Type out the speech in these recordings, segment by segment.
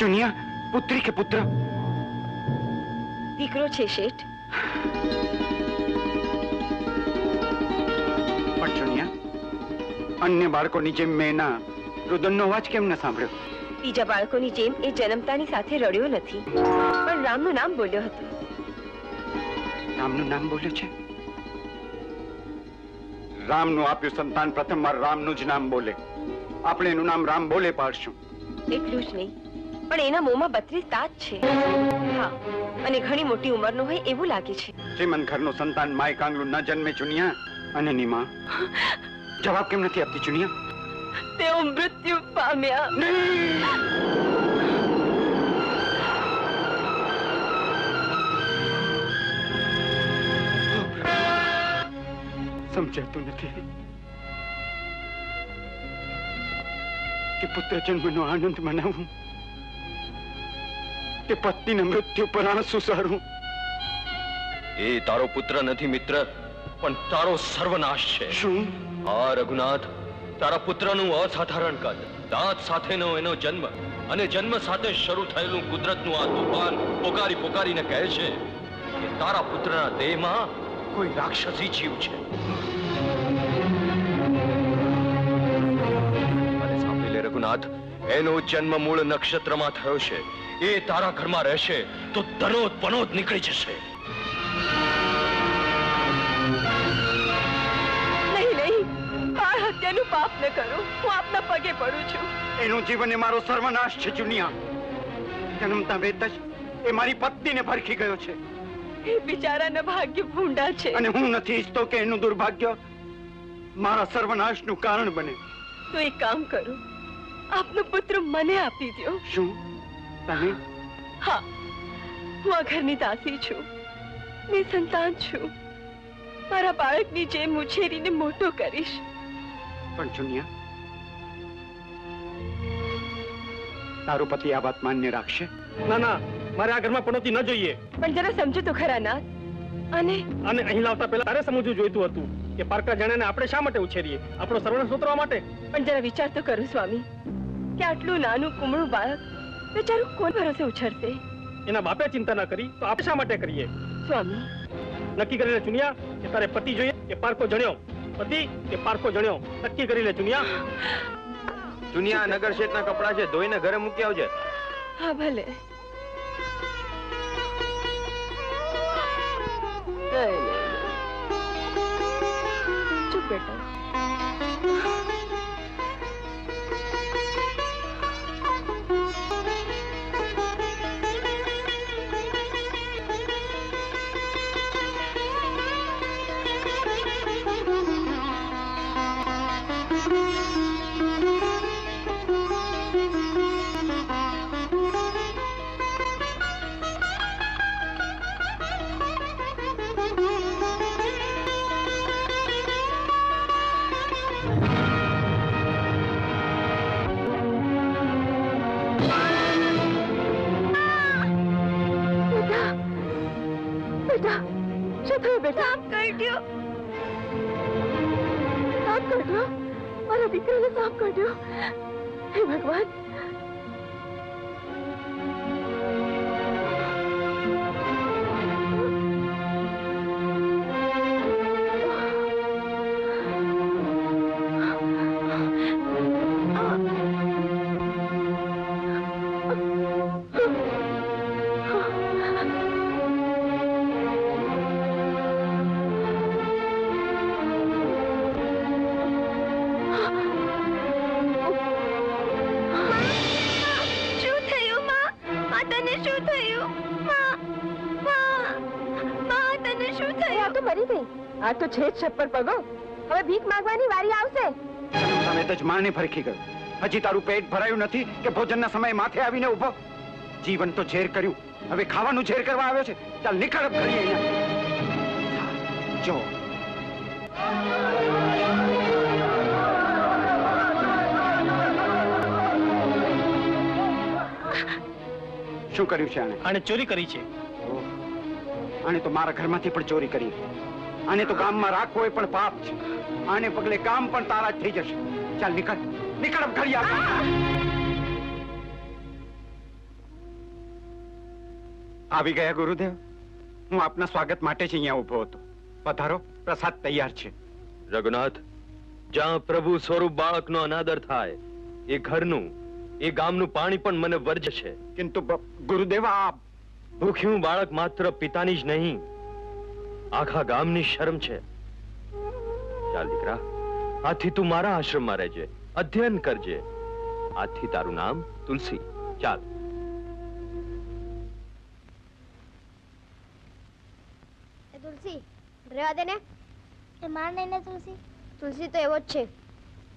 ચુનિયા પુત્રી કે પુત્ર? દીકરો છે શેઠ. પણ ચુનિયા અન્ય બાળકોની જેમ મેં રુદનનો અવાજ કેમ ન સાંભળ્યો? બીજા બાળકોની જેમ એ જન્મતાની સાથે રડ્યો નથી. પણ રામનું નામ બોલ્યો હતો. રામનું નામ બોલ્યો છે? રામનું આપ્યું સંતાન પ્રથમવાર રામનું જ નામ બોલે. આપણે એનું નામ રામ બોલે પાડશું. એટલું જ નહીં. પણ એના મોંમાં બત્રીસ દાંત છે. હા અને ઘણી મોટી ઉંમરનો હોય એવું લાગે છે. શ્રીમંત ઘરનું સંતાન માય કાંગલું ન જન્મે ચુનિયા અને નીમા જવાબ કેમ નથી આપતી ચુનિયા? તેઓ મૃત્યુ પામ્યા. સમજાતું નથી. કે પુત્ર જન્મનો આનંદ મનાવું. કે પત્નીને મૃત્યુ પર આંસુ સારું. એ તારો પુત્ર નથી મિત્ર પણ તારો સર્વનાશ છે. શું? આ રઘુનાથ તારા પુત્રનું અસાધારણ કદ દાંત સાથેનો એનો જન્મ અને જન્મ સાથે શરૂ થયેલું કુદરતનું આ તોફાન પોકારી પોકારીને કહે છે કે તારા પુત્રના દેહમાં કોઈ રાક્ષસી જીવ છે. અને સાંભળી લે રઘુનાથ એનો જન્મ મૂળ નક્ષત્રમાં થયો છે. એ તારા ઘરમાં રહેશે તો દરોદ પનોદ નીકળી જશે. નહીં નહીં. બાળ હત્યાનું પાપ ન કરો. હું આપના પગે પડું છું. એનું જીવન એ મારો સર્વનાશ છે ચુનિયા જન્મતા વેત જ એ મારી પત્નીને ભરખી ગયો છે. એ બિચારાના ભાગ્ય ભૂંડા છે. અને હું નથી ઈચ્છતો કે એનું દુર્ભાગ્ય મારા સર્વનાશનું કારણ બને. તો એક કામ કરું. આપનો પુત્ર મને આપી દો શું? તમે? હા. હું આ ઘરની દાસી છું. મેં સંતાન છું. મારા બાળકની જેમ ઉછેરીને મોટો કરીશ. પણ ચુનિયા તારો પતિ આ વાત માન્ય રાખશે? ના ના. મારે આ ઘરમાં પનોતી ન જોઈએ. પણ જરા સમજો તો ખરા ના. અને? અને અહીં લાવતા પહેલા તારે સમજવું જોઈતું હતું કે પારકા જણાને આપણે શા માટે ઉછેરીએ? આપણો સર્વનાશ ઉતરવા માટે? પણ જરા વિચાર તો કરું સ્વામી કે આટલું નાનું કુમળું બાળક બેચારું કોણ ભરોસે ઉછળશે. એના બાપે ચિંતા ના કરી તો આપણે શા માટે કરીએ? સ્વામી. નક્કી કરી લે ચુનિયા કે તારે પતિ જોઈએ કે પારકો જણ્યો? પતિ કે પારકો જણ્યો? નક્કી કરી લે ચુનિયા. ચુનિયા નગર શેઠના કપડા છે ધોઈને ઘરે મૂકી આવજે. હા ભલે. દીકરાને સાપ કાઢ્યો હે ભગવાન આ તો છે જ છપ્પર પગો હવે ભીખ માંગવાની વારી આવશે. તમે તો જ ફરકી ગયો. હજી તારું પેટ ભરાયું નથી કે ભોજનના સમયે માથે આવીને ઊભો જીવન તો ઝેર કર્યું. હવે ખાવાનું ઝેર કરવા આવ્યો છે. ચાલ નીકળ કરીએ અહીંયા. જો. શું કર્યું છે આણે? આણે ચોરી કરી છે. આણે તો મારા ઘરમાંથી પણ ચોરી કરી. આને તો ગામમાં રાખવો એ પણ પાપ છે. આને પગલે કામ પણ તારા થઈ જશે. ચાલ નીકળ. નીકળ ઘડી આવી ગયા ગુરુદેવ? હું આપના સ્વાગત માટે જ અહીંયા ઊભો હતો. પધારો પ્રસાદ તૈયાર છે. રઘુનાથ જ્યાં પ્રભુ સ્વરૂપ બાળકનો અનાદર થાય એ ઘરનું એ ગામનું પાણી પણ મને વર્જ છે. કિંતુ ગુરુદેવ આ ભૂખ્યું બાળક માત્ર પિતાની જ નહીં આખા ગામની શરમ છે. ચાલ દીકરા આથી તું મારા આશ્રમમાં રહેજે. અધ્યયન કરજે. આથી તારું નામ તુલસી. ચાલ. તુલસી રહેવા દે ને. એ માર નહીં ને તુલસી. તુલસી તો એવો જ છે.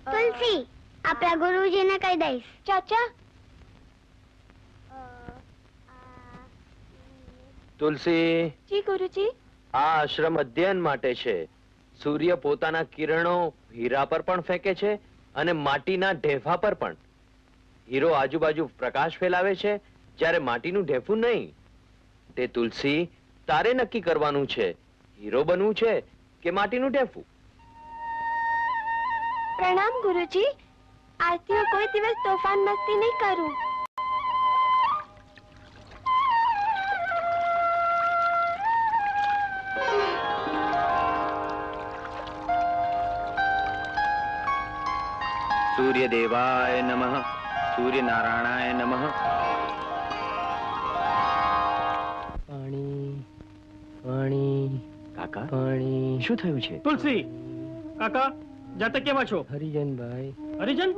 તુલસી આપણા ગુરુજીને કહી દઈશ. ચાચા? તુલસી. જી ગુરુજી. આ આશ્રમ અધ્યયન માટે છે. સૂર્ય પોતાના કિરણો હીરા પર પણ ફેંકે છે અને માટીના ઢેફા પર પણ. હીરો આજુબાજુ પ્રકાશ ફેલાવે છે જ્યારે માટીનું ઢેફું નહીં. તે તુલસી તારે નક્કી કરવાનું છે. હીરો બનવું છે કે માટીનું ઢેફું? પ્રણામ ગુરુજી. આજથી કોઈ દિવસ તોફાન મસ્તી નહીં કરું. સૂર્યદેવાય નમઃ સૂર્યનારાયણાય નમઃ પાણી પાણી કાકા પાણી શું થયું છે? તુલસી! કાકા જાતે કેવા છો? હરિજનભાઈ હરિજન?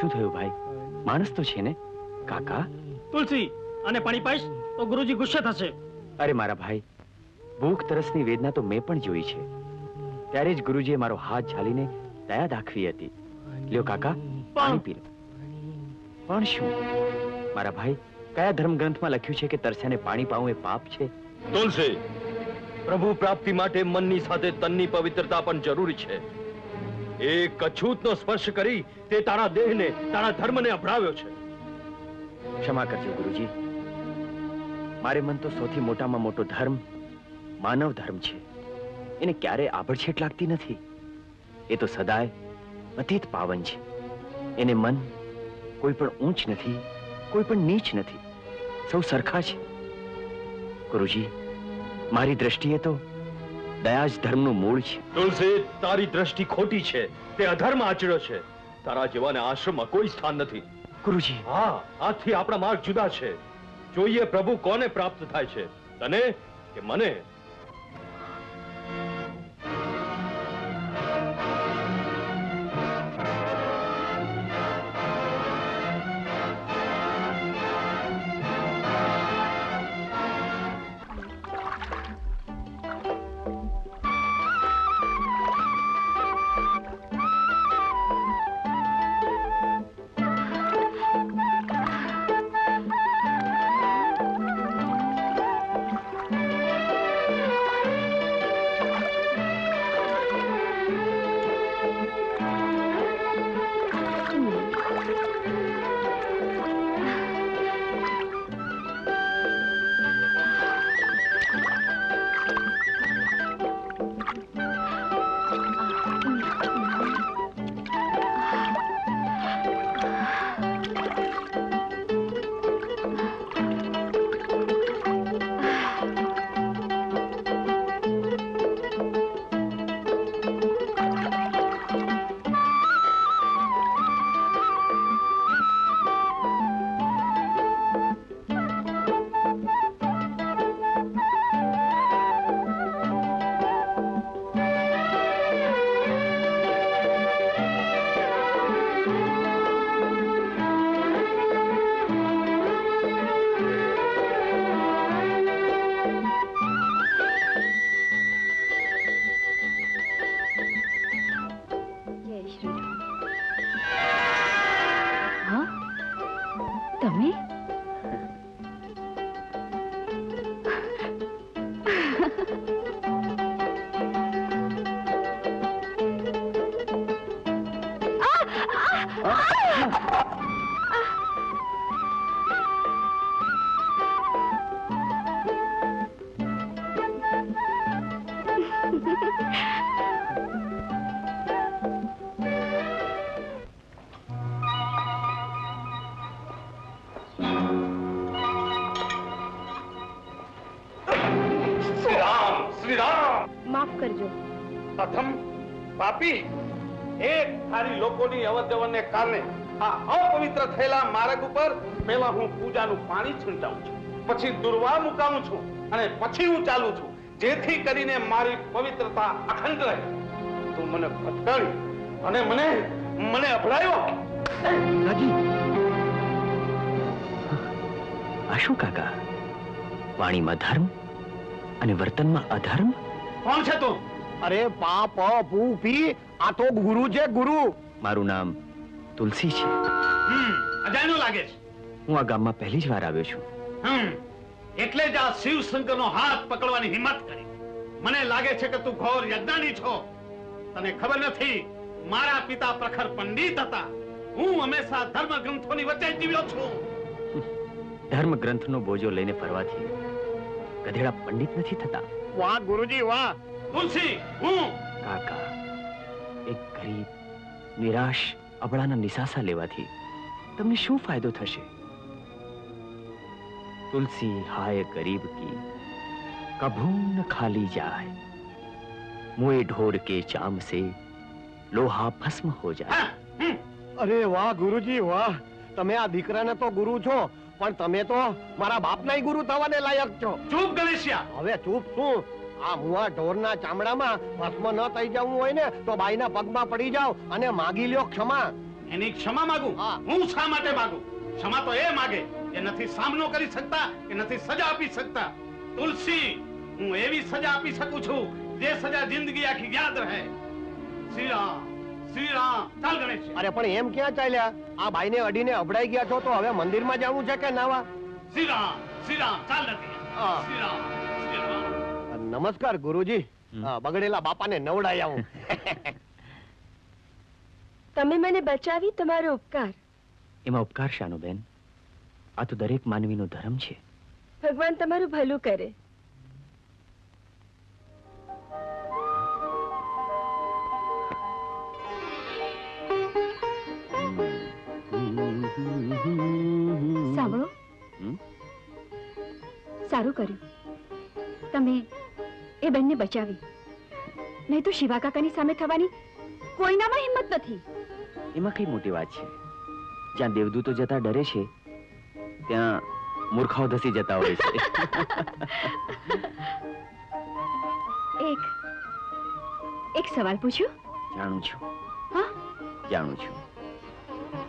શું થયું ભાઈ? માણસ તો છે ને? કાકા? તુલસી અને પાણી પાઈશ તો ગુરુજી ગુસ્સે થશે. અરે મારા ભાઈ ભૂખ તરસની વેદના તો મેં પણ જોઈ છે. ત્યારે જ ગુરુજીએ મારો હાથ ઝાલીને દયા દાખવી હતી. લ્યો કાકા પાણી પી પણ શું? મારા ભાઈ કયા ધર્મગ્રંથમાં લખ્યું છે કે તરસ્યાને પાણી પાવું એ પાપ છે? તુલસી! પ્રભુ પ્રાપ્તિ માટે મનની સાથે તનની પવિત્રતા પણ જરૂરી છે. એ કછૂતનો સ્પર્શ કરી તે તારા દેહને તારા ધર્મને અપનાવ્યો છે. ક્ષમા કરજો ગુરુજી. મારે મન તો સૌથી મોટામાં મોટો ધર્મ માનવ ધર્મ છે. એને ક્યારે આભડછેટ લાગતી નથી. એ તો સદાય અતીત પાવન છે. એને મન કોઈ પણ ઊંચ નથી કોઈ પણ નીચ નથી. સૌ સરખા છે. ગુરુજી મારી દ્રષ્ટિએ તો દયા જ ધર્મનું મૂળ છે. તુલસી તારી દ્રષ્ટિ ખોટી છે. તે અધર્મ આચર્યો છે. તારા જેવાને આશ્રમમાં કોઈ સ્થાન નથી. ગુરુજી. હા આથી આપણા માર્ગ જુદા છે. જોઈએ પ્રભુ કોને પ્રાપ્ત થાય છે. તને કે મને? પાપી એક થારી લોકોની અવર કારણે આ અપવિત્ર થયેલા માર્ગ ઉપર પહેલા હું પૂજાનું પાણી છંટાવું છું પછી દુર્વા મુકાવું છું અને પછી હું ચાલું છું જેથી કરીને મારી પવિત્રતા અખંડ રહે. તું મને ભટકાવી અને મને મને અભડાયો. રાજી. આશુ કાકા? વાણીમાં ધર્મ અને વર્તનમાં અધર્મ? કોણ છે તું? અરે પાપ પૂ પી આ તો ગુરુ છે ગુરુ. મારું નામ તુલસી છે. અજાણ્યો લાગે છે. હું આ ગામમાં પહેલી જ વાર આવ્યો છું. એટલે જ આ શિવ શંકરનો હાથ પકડવાની હિંમત કરી. મને લાગે છે કે તું ઘોર યજ્ઞાની છો. તને ખબર નથી મારા પિતા પ્રખર પંડિત હતા. હું હંમેશા ધર્મ ગ્રંથોની વચ્ચે જીવ્યો છું. ધર્મ ગ્રંથનો બોજો લઈને ફરવાથી ગધેડા પંડિત નથી થતા. વાહ ગુરુજી વાહ. તુલસી હું કાકા એક ગરીબ નિરાશ અબળાના નિસાસા લેવાથી તમને શું ફાયદો થશે? તુલસી હાય ગરીબ કી કભૂ ન ખાલી જાય. મુએ ઢોર કે ચામ સે લોહા ભસ્મ હો જાય. અરે વાહ ગુરુજી વાહ. તમે આ દીકરાને તો ગુરુ છો પણ તમે તો મારા બાપનાય ગુરુ થવાને લાયક છો. ચૂપ ગણેશિયા હવે ચૂપ શું? આ મુવા ઢોરના ચામડામાં ભસ્મ ન થઈ જવું હોય ને તો બાઈના પગમાં પડી જાવ અને માગી લ્યો ક્ષમા. એની ક્ષમા માંગુ? હા. હું શા માટે માંગુ? ક્ષમા તો એ માગે કે નથી સામનો કરી શકતા કે નથી સજા આપી શકતા. તુલસી હું એવી સજા આપી શકું છું જે સજા જિંદગી આખી યાદ રહે. શ્રી રામ શ્રી રામ ચાલ ગણેશ અરે પણ એમ ક્યાં ચાલ્યા? આ બાઈને અડીને અભડાઈ ગયા છો તો હવે મંદિરમાં જવું છે કે નાવા શ્રી રામ શ્રી રામ ચાલ નથી. શ્રી રામ શ્રી રામ નમસ્કાર ગુરુજી. બગડેલા બાપાને નવડાય આવું તમે મને બચાવી તમારો ઉપકાર. એમાં ઉપકાર શાનો બેન? આ તો દરેક માનવીનો ધર્મ છે. ભગવાન તમારું ભલું કરે. સાંભળો. સારું કર્યું. તમે એ બેનને બચાવી. નહીં તો શિવા કાકાની સામે થવાની કોઈનામાં હિંમત નથી. એમાં કઈ મોટી વાત છે? જ્યાં દેવદૂતો જતા ડરે છે ત્યાં મૂર્ખાઓ ધસી જતા હોય છે. એક એક સવાલ પૂછ્યું જાણું છું. હા? જાણું છું.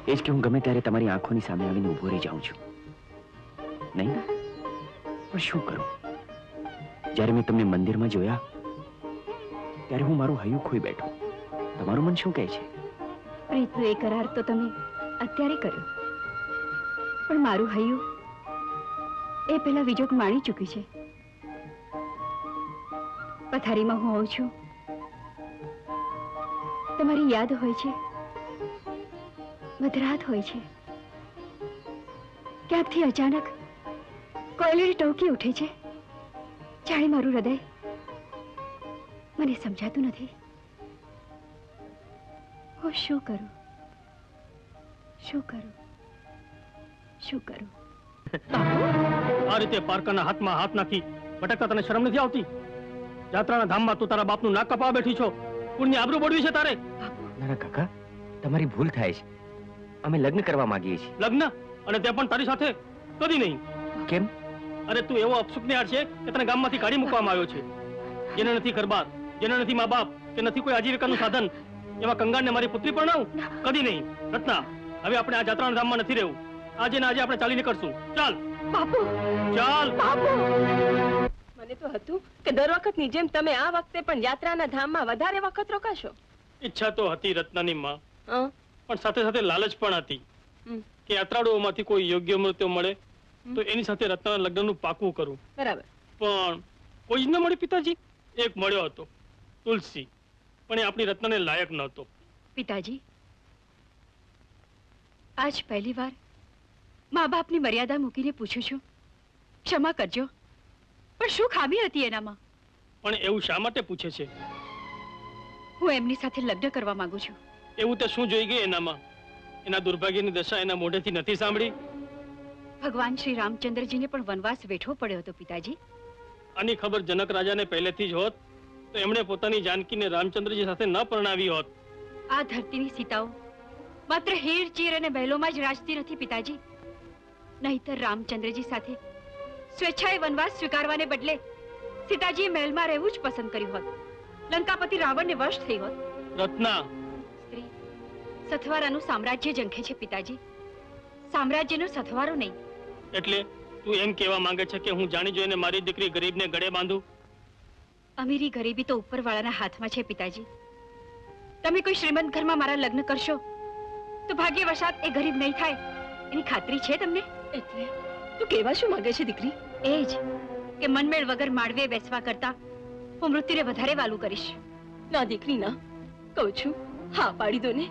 એ જ કે હું ગમે ત્યારે તમારી આંખોની સામે આવીને ઊભો રહી જાઉં છું. નહીં? પણ શું કરું? જ્યારે મેં તમને મંદિરમાં જોયા, ત્યારે હું મારું હૈયું ખોઈ બેઠો. તમારું મન શું કહે છે? પ્રીતનો એ કરાર તો તમે અત્યારે કર્યો. પણ મારું હૈયું એ પેલા વિજોગ માણી ચૂક્યું છે. પથારીમાં હું આવું છું. તમારી યાદ હોય છે. મધરાત હોય છે. ક્યાંકથી અચાનક કોયલી ટોકી ઉઠે છે? જાણે મારું હૃદય. મને સમજાતું નથી. હું શું કરું? શું કરું? શું કરું? આ રીતે પારકાના હાથમાં હાથ નાખી ભટકતા તને શરમ નથી આવતી? જાત્રાના ધામમાં તું તારા બાપનું નાક કપાવા બેઠી છો. કુળની આબરૂ બળવી છે તારે. ના ના કાકા તમારી ભૂલ થાય છે. અમે લગ્ન કરવા માંગીએ છીએ. લગ્ન? અને તે પણ તારી સાથે? કદી નહીં. કેમ? અરે તું એવો અપશુકનિયાળ છે કે તને ગામમાંથી કાઢી મૂકવામાં આવ્યો છે. જેને નથી ઘરબાર જેને નથી મા બાપ કે નથી કોઈ આજીવિકાનું સાધન એવા કંગાળને મારી પુત્રી પરણાવું? કદી નહીં. રત્ના હવે આપણે આ જાત્રાના ધામમાં નથી રહેવું. આજે ને આજે આપણે ચાલી નીકળશું ચાલ. બાપુ. ચાલ. બાપુ. મને તો હતું કે દર વખતની જેમ તમે આ વખતે પણ યાત્રાના ધામમાં વધારે વખત રોકાશો. ઈચ્છા તો હતી રત્નાની માં. પણ સાથે સાથે લાલચ પણ હતી કે યાત્રાળુઓમાંથી કોઈ યોગ્ય મૃત્યુ મળે તો એની સાથે રત્નાના લગ્નનું પાકું કરું. બરાબર. પણ કોઈ જ ન મળ્યું પિતાજી? એક મળ્યો હતો તુલસી. પણ એ આપણી રત્નને લાયક નહોતો. પિતાજી આજ પહેલી વાર મા બાપની મર્યાદા મૂકીને પૂછું છું. ક્ષમા કરજો. પણ શું ખામી હતી એનામાં? પણ એવું શા માટે પૂછે છે? હું એમની સાથે લગ્ન કરવા માંગુ છું. એવું તે શું જોઈ ગઈ એનામાં? એના દુર્ભાગ્યની દશા એના મોઢેથી નથી સાંભળી? ભગવાન શ્રી રામચંદ્રજીને પણ વનવાસ વેઠવો પડ્યો હતો પિતાજી. આની ખબર જનક રાજાને પહેલેથી જ હોત તો એમણે પોતાની જાનકીને રામચંદ્રજી સાથે ન પરણાવી હોત. આ ધરતીની સીતાઓ. માત્ર હેર ચીર અને બહેલોમાં જ રાજતી નથી પિતાજી. નહીતર રામચંદ્રજી સાથે સ્વેચ્છાએ વનવાસ સ્વીકારવાને બદલે સીતાજીએ મહેલમાં રહેવું જ પસંદ કર્યું હોત. લંકાપતિ રાવણને વશ થઈ હોત. રત્ના. સ્ત્રી સથવારાનું સામ્રાજ્ય જંખે છે પિતાજી. સામ્રાજ્યનો સથવારો નહીં. એટલે તું એમ કહેવા માંગે છે કે હું જાણી જોઈને મારી દીકરી ગરીબને ગળે બાંધું? અમીરી ગરીબી તો ઉપરવાળાના હાથમાં છે પિતાજી. તમે કોઈ શ્રીમંત ઘરમાં મારા લગ્ન કરશો તો ભાગ્યવશાત એ ગરીબ નહીં થાય. એની ખાતરી છે તમને? એટલે તું કેવા શું માંગે છે દીકરી? એ જ કે મનમેળ વગર માળવે બેસવા કરતા હું મૃત્યુને વધારે વાલું કરીશ. ના દીકરી ના. કહું છું હા પાડી દો ને.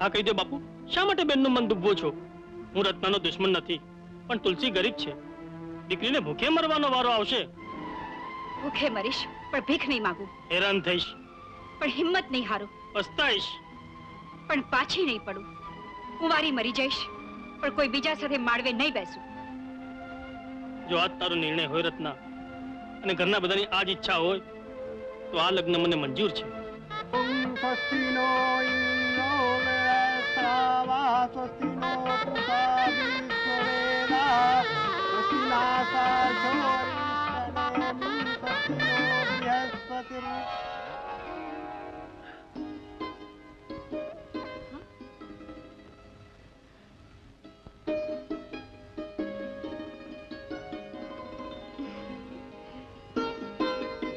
હા કહી દો બાપુ. શા માટે બેનનું મન દુબવો છો? હું રત્નાનો દુશ્મન નથી. પણ તુલસી ગરીબ છે. દીકરીને ભૂખે મરવાનો વારો આવશે. ભૂખે મરીશ પણ ભીખ નહીં માંગુ. હેરાન થઈશ. પણ હિંમત નહીં હારું. પસ્તાઈશ. પણ પાછી નહીં પડું. હું વારી મરી જઈશ પણ કોઈ બીજા સાથે માળવે નહીં બેસું. જો આજ તારો નિર્ણય હોય રત્ના અને ઘરના બધાની આજ ઈચ્છા હોય તો આ લગ્ન મને મંજૂર છે.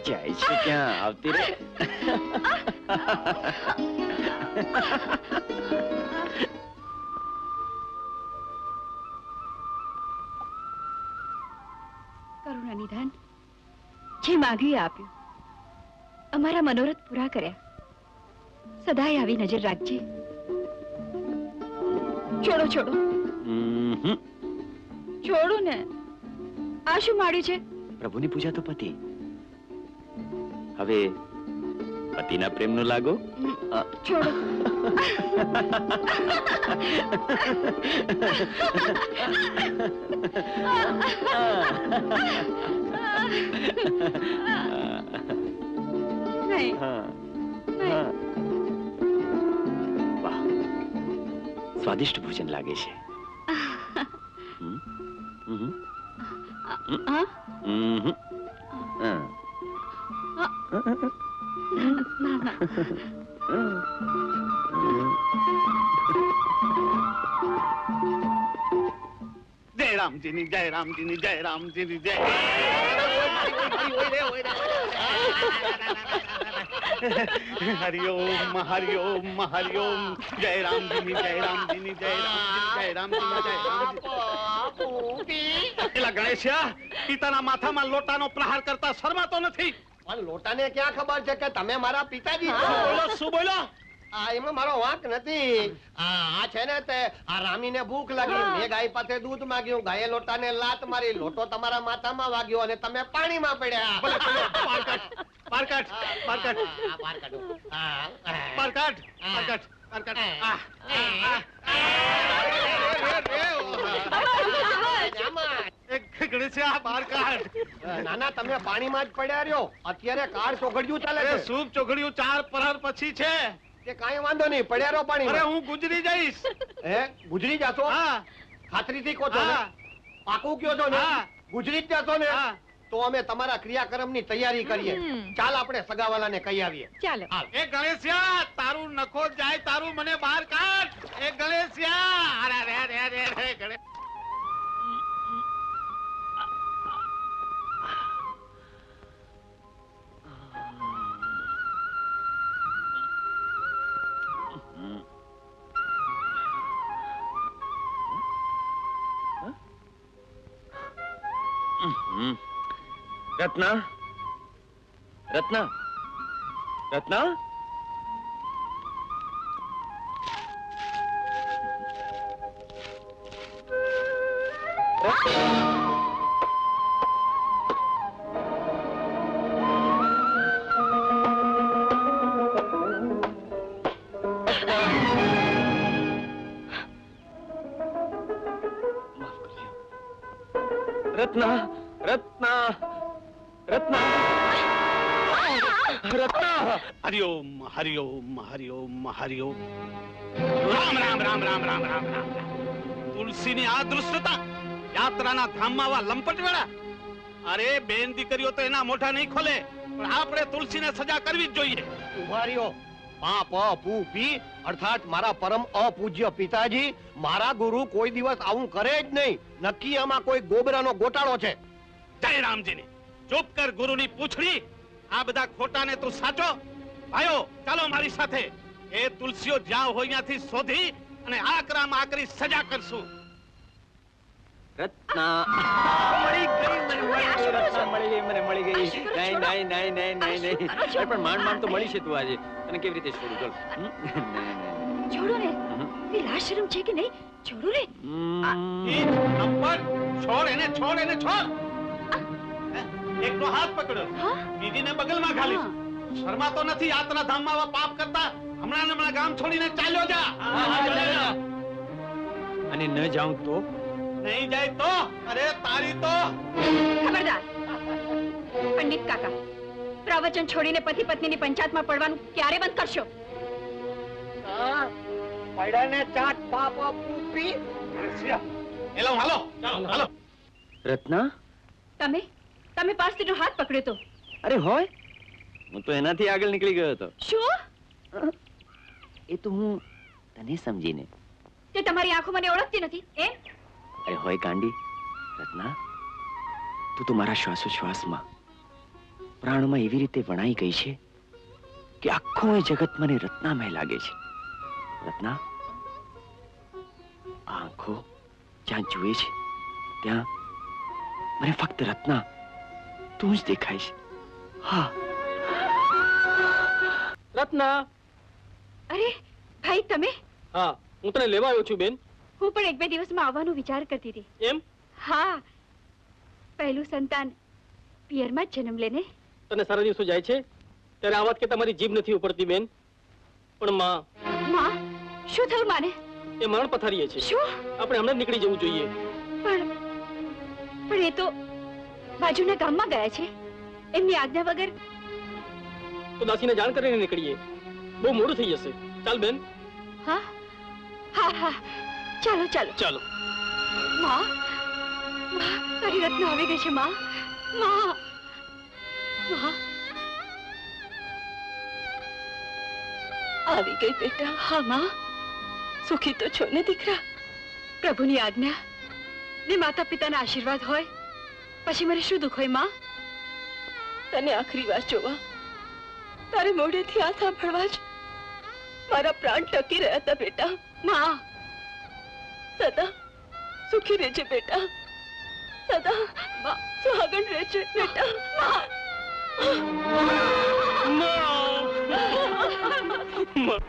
જાય છે ક્યાં આવતી રે. કરુણા નિધાન જે માગ્યું આપ્યું. અમારા મનોરથ પૂરા કર્યા. સદાય આવી નજર રાખજે. છોડો છોડો. છોડો ને. આ શું માડ્યું છે? પ્રભુની પૂજા તો પતિ. હવે પતિના પ્રેમનો લાગો? અ, છોડો. નહીં. હા, હા. વાહ. સ્વાદિષ્ટ ભોજન લાગે છે. હમ, હમ, હમ. જય રામજીની જય રામજીની જય. રામજીની જય હરિઓમ હરિઓમ હરિઓમ. જય રામજીની જય રામજીની જય. રામજીની જય રામજીની જય રામજી એલા ગણેશિયા પિતાના માથામાં લોટાનો પ્રહાર કરતા શરમાતો નથી. પણ લોટાને ક્યાં ખબર છે કે તમે મારા પિતાજી છો? બોલો શું બોલો? આ એમાં મારો વાંક નથી. આ છે ને તે આ રામીને ભૂખ લાગી. મેં ગાય પાસે દૂધ માંગ્યું. ગાયે લોટાને લાત મારી. લોટો તમારા માથામાં વાગ્યો અને તમે પાણીમાં પડ્યા. ભલે પારકાટ પારકાટ પારકાટ. પારકાટ. પારકાટ પારકાટ આ, આ, આ. પાર કાઢ પાર કાઢ પાર કાઢ આહ, આહ, આહ. આમાં. એક ગણેશિયા બહાર કાઢ ના ના તમે પાણીમાં જ પડ્યા રહ્યો. અત્યારે કાળ ચોઘડિયું ચાલે છે. સૂપ ચોઘડિયું ચાર પ્રહર પછી છે. કે કાંઈ વાંધો નહીં પડ્યા રહો અરે હું ગુજરી જઈશ. હે ગુજરી જાશો? હા. ખાતરીથી કહો છો ને? પાકું કયો છો ને? ગુજરી જ જાશો ને? તો અમે તમારા ક્રિયાક્રમની તૈયારી કરીએ. ચાલ આપણે સગાવાલાને કહી આવીએ. ચાલો. એ ગણેશિયા તારું નખો જાય તારું મને બહાર કાઢ. એ ગણેશિયા. અરે રે રે રે રે ગણે હમ. રત્ના રત્ના હરિઓમ હરિઓમ હરિઓમ રામ રામ રામ રામ રામ રામ રામ તુલસીની આ દૃશ્યતા યાત્રાના ધામમાં વા લંપટ વેળા અરે બેન દીકરીઓ તો એના મોઢા નહીં ખોલે પણ આપણે તુલસીને સજા કરવી જ જોઈએ. ઉભારીઓ પાપ અપૂપી અર્થાત મારા પરમ અપૂજ્ય પિતાજી મારા ગુરુ કોઈ દિવસ આવું કરે જ નહીં. નક્કી આમાં કોઈ ગોબરાનો ગોટાળો છે. જય રામજીની. ચૂપ કર ગુરુની પૂછડી. આ બધા ખોટાને તું સાચો ભાઈઓ ચાલો મારી સાથે. એ તુલસીઓ જ્યાં હોય ત્યાંથી શોધી અને આકરામ આકરી સજા કરશું. રત્ના. મળી ગઈ મને મળી ગઈ રત્ના મળી ગઈ મને મળી ગઈ. નહીં નહીં નહીં નહીં નહીં નહીં. અરે પણ માંડ માંડ તો મળી છે તું આજે. તને કેવી રીતે છોડું? ચલ. હમ? નહીં, નહીં, નહીં. છોડો ને. એ લાશ છે કે નહીં? છોડો ને. હમ. નંબર છોડ એને છોડ એને છોડ. એકનો હાથ પકડ્યો હા? બીજીને બગલમાં શરમાતો નથી યાત્રા ધામમાં આવા પાપ કરતા. હમણાં હમણાં ગામ છોડીને ચાલ્યો જા. અને ન જાઉં તો? નહીં જાય તો? અરે તારી તો? ખબરદાર. પંડિત કાકા પ્રવચન છોડીને પતિ પત્નીની પંચાયતમાં પડવાનું ક્યારે બંધ કરશો? પૈડાને ચાટ પાપ અપૂપી એલો હાલો ચાલો હાલો. રત્ના? તમે તમે પાસેનો હાથ પકડ્યો તો. અરે હોય? હું તો એનાથી આગળ નીકળી ગયો હતો. શું? એ તો હું તને સમજીને. તે તમારી આંખો મને ઓળખતી નથી એમ? અરે હોય કાંડી રત્ના તું તો મારા શ્વાસોશ્વાસમાં પ્રાણમાં એવી રીતે વણાઈ ગઈ છે કે આખો એ જગત મને રત્નામય લાગે છે. રત્ના આ આંખો જ્યાં જુએ છે ત્યાં મને ફક્ત રત્ના તું જ દેખાય છે. હા. રત્ના. અરે ભાઈ તમે? હા હું તને લેવા આવ્યો છું બેન. હું પણ એક બે દિવસમાં આવવાનો વિચાર કરતી હતી. એમ? હા. પહેલું સંતાન પિયરમાં જન્મ લેને તને સારા દિવસો જાય છે? ત્યારે આ વાત કે તમારી જીભ નથી ઉપડતી બેન. પણ માં માં શું થયું માને? એ મરણ પથારીએ છે. શું? આપણે હમણાં નીકળી જવું જોઈએ. પણ પણ એ તો બાજુના ગામમાં ગયા છે. એમની આજ્ઞા વગર તો દાસીને જાણ કરીને નીકળીએ. બહુ મોડું થઈ જશે. ચાલ બેન. હા? હા હા. ચાલો ચાલો. ચાલો. માં? માં તારી આવી ગઈ છે માં. માં. માં. આવી ગઈ બેટા. હા માં. સુખી તો છો ને દીકરા? પ્રભુની આજ્ઞા. ને માતા પિતાના આશીર્વાદ હોય. પછી મને શું દુઃખ હોયમાં? તને આખરી વાર જોવા તારે મોઢેથી આ સાંભળવા જ. મારા પ્રાણ ટકી રહ્યા હતા બેટા. માં. સદા સુખી રહેજે બેટા. સદા માં. સુહાગણ રહેજે બેટા. માં. માં.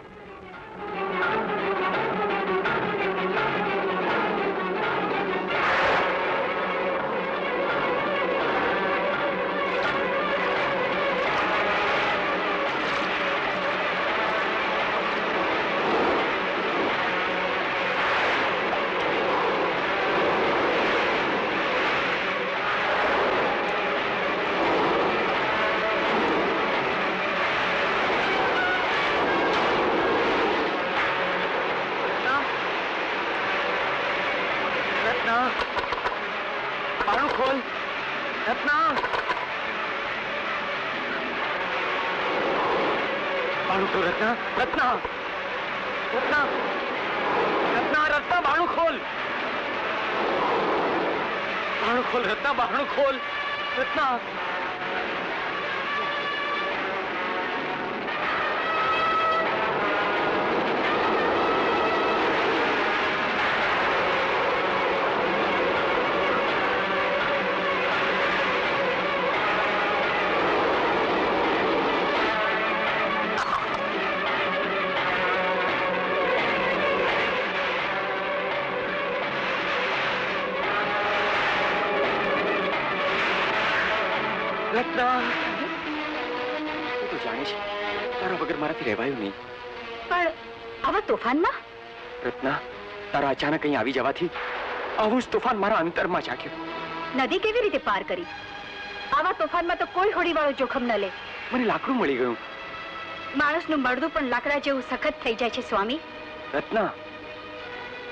તારા આવી જવાથી આવું જ તોફાન મારા અંતરમાં જાગ્યું નદી કેવી રીતે પાર કરી? આવા તોફાનમાં તો કોઈ હોડીવાળો જોખમ ન લે. મને લાકડું મળી ગયું. માણસનું મળદું પણ લાકડા જેવું સખત થઈ જાય છે સ્વામી. રત્ના.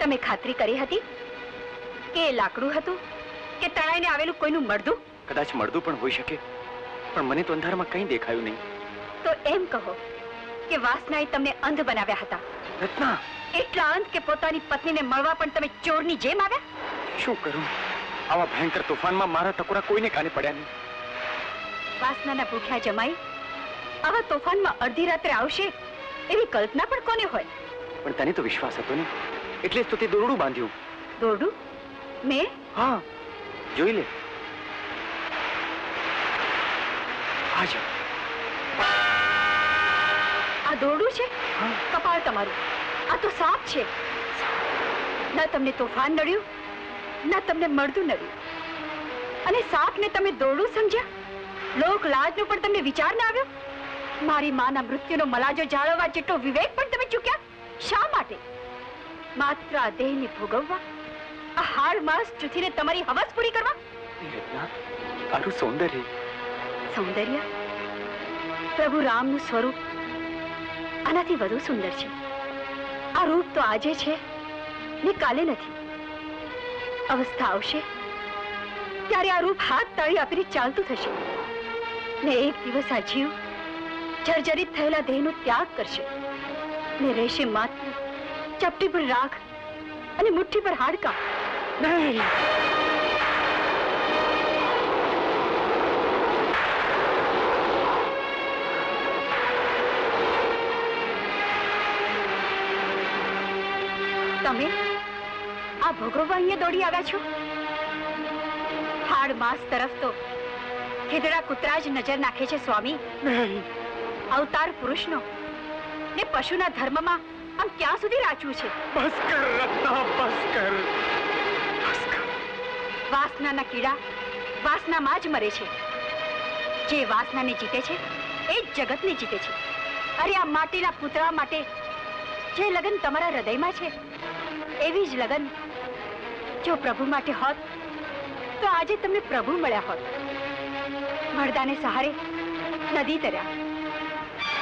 તમે ખાતરી કરી હતી કે એ લાકડું હતું? કે તણાઈને આવેલું કોઈનું મળદું? કદાચ મળદું પણ હોઈ શકે. પણ મને તો અંધારમાં કંઈ દેખાયું નહીં. તો એમ કહો કે વાસનાએ તમને અંધ બનાવ્યા હતા. રત્ના. એટલા અંત કે પોતાની પત્નીને મળવા પણ તમે ચોરની જેમ આવ્યા? શું કરું? આવા ભયંકર તોફાનમાં મારા ટકોરા કોઈને કાને પડ્યા નહીં. વાસનાના ભૂખ્યા જમાઈ આવા તોફાનમાં અડધી રાત્રે આવશે એવી કલ્પના પણ કોને હોય? પણ તને તો વિશ્વાસ હતો ને? એટલે જ તો તે દોરડું બાંધ્યું. દોરડું? મેં? હા. જોઈ લે. આ આ દોરડું છે? કપાળ તમારું. આ તો સાપ છે. ના તમને તોફાન નડ્યું ના તમને મળતું નડ્યું. અને સાપને તમે દોડું સમજ્યા? લોક લાજનો પણ તમને વિચાર ના આવ્યો? મારી માના મૃત્યુનો મલાજો જાળવવા જેટલો વિવેક પણ તમે ચૂક્યા? શા માટે? માત્ર આ દેહને ભોગવવા? આ હાડ માસ ચૂથીને તમારી હવસ પૂરી કરવા? તારું સૌંદર્ય. સૌંદર્ય? પ્રભુ રામનું સ્વરૂપ આનાથી વધુ સુંદર છે. આ રૂપ તો આજે છે, ને કાલે નથી. અવસ્થા આવશે, ત્યારે આ રૂપ હાથ તાળી આપીને ચાલતું થશે. ને એક દિવસ આ જીવ જર્જરિત થયેલા દેહનો ત્યાગ કરશે. ને રહેશે માત્ર, ચપટી પર રાખ અને મુઠ્ઠી પર હાડકા. નહીં. તમે? આ ભોગવવા અહીંયા દોડી આવ્યા છો? હાડ માસ તરફ તો ખીદડા કૂતરા જ નજર નાખે છે સ્વામી. અવતાર પુરુષનો. ને પશુના ધર્મમાં આમ ક્યાં સુધી રાચવું છે? બસ કર રત્ના બસ કર બસ કર વાસનાના કીડા વાસનામાં જ મરે છે. જે વાસનાને જીતે છે એ જ જગતને જીતે છે. અરે આ માટીના પૂતળા માટે જે લગ્ન તમારા હૃદયમાં છે એવી જ લગન. જો પ્રભુ માટે હોત, તો આજે તમને પ્રભુ મળ્યા હોત. મળદાને સહારે નદી તર્યા.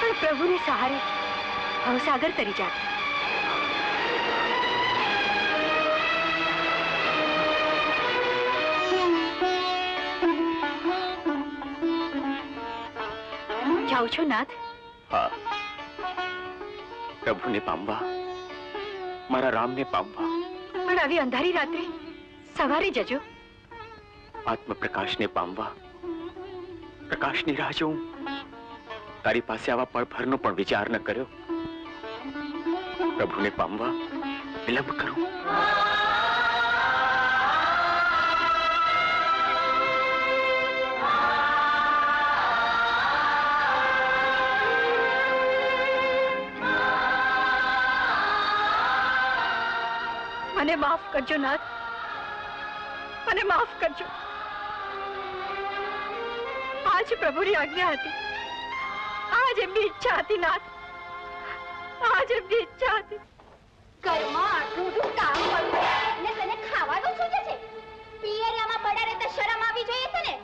પણ પ્રભુને સહારે ભવસાગર તરી જાત. જાઉં છો, નાથ? હા. પ્રભુને પામવા. મારા રામને પામવા. પણ આવી અંધારી રાત્રે સવારે જજો. આત્મપ્રકાશને પામવા. પ્રકાશની રાહ જોઉં. તારી પાસે આવા પળભરનો પણ વિચાર ન કર્યો. પ્રભુને પામવા વિલંબ કરું. મને માફ કરજો નાથ. મને માફ કરજો. આજ પ્રભુની આજ્ઞા હતી. આજ એમની ઈચ્છા હતી નાથ. આજ એમની ઈચ્છા હતી. ઘરમાં આટલું કામ પડ્યું ને તને ખાવાનું શું છે? પિયરિયામાં પડ્યા રહેતા શરમ આવી જોઈએ છે ને?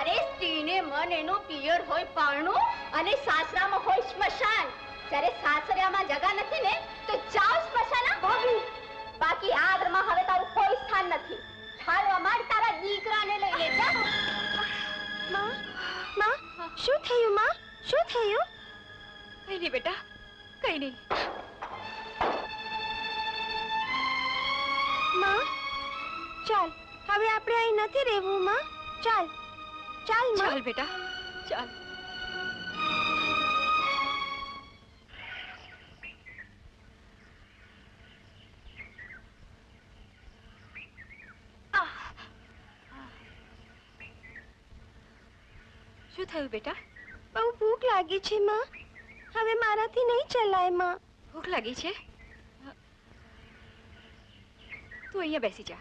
અરે સ્ત્રીને મન એનું પિયર હોય પારણું અને સાસરામાં હોય સ્મશાન. જ્યારે સાસરિયામાં જગા નથી ને તો જાઓ સ્મશાના ભાભી બાકી આ ઘરમાં હવે તારું કોઈ સ્થાન નથી. હાલવા માંડ તારા દીકરાને લઈ લે જા માં માં શું થયું માં? શું થયું? કઈ નહીં બેટા કઈ નહીં. માં ચાલ. હવે આપણે અહીં નથી રહેવું માં. ચાલ. ચાલમાં. ચાલ બેટા ચાલ. શું થયું બેટા? બહુ ભૂખ લાગી છે માં. હવે મારાથી નહીં ચલાયમાં. ભૂખ લાગી છે? તું અહીંયા બેસી જા.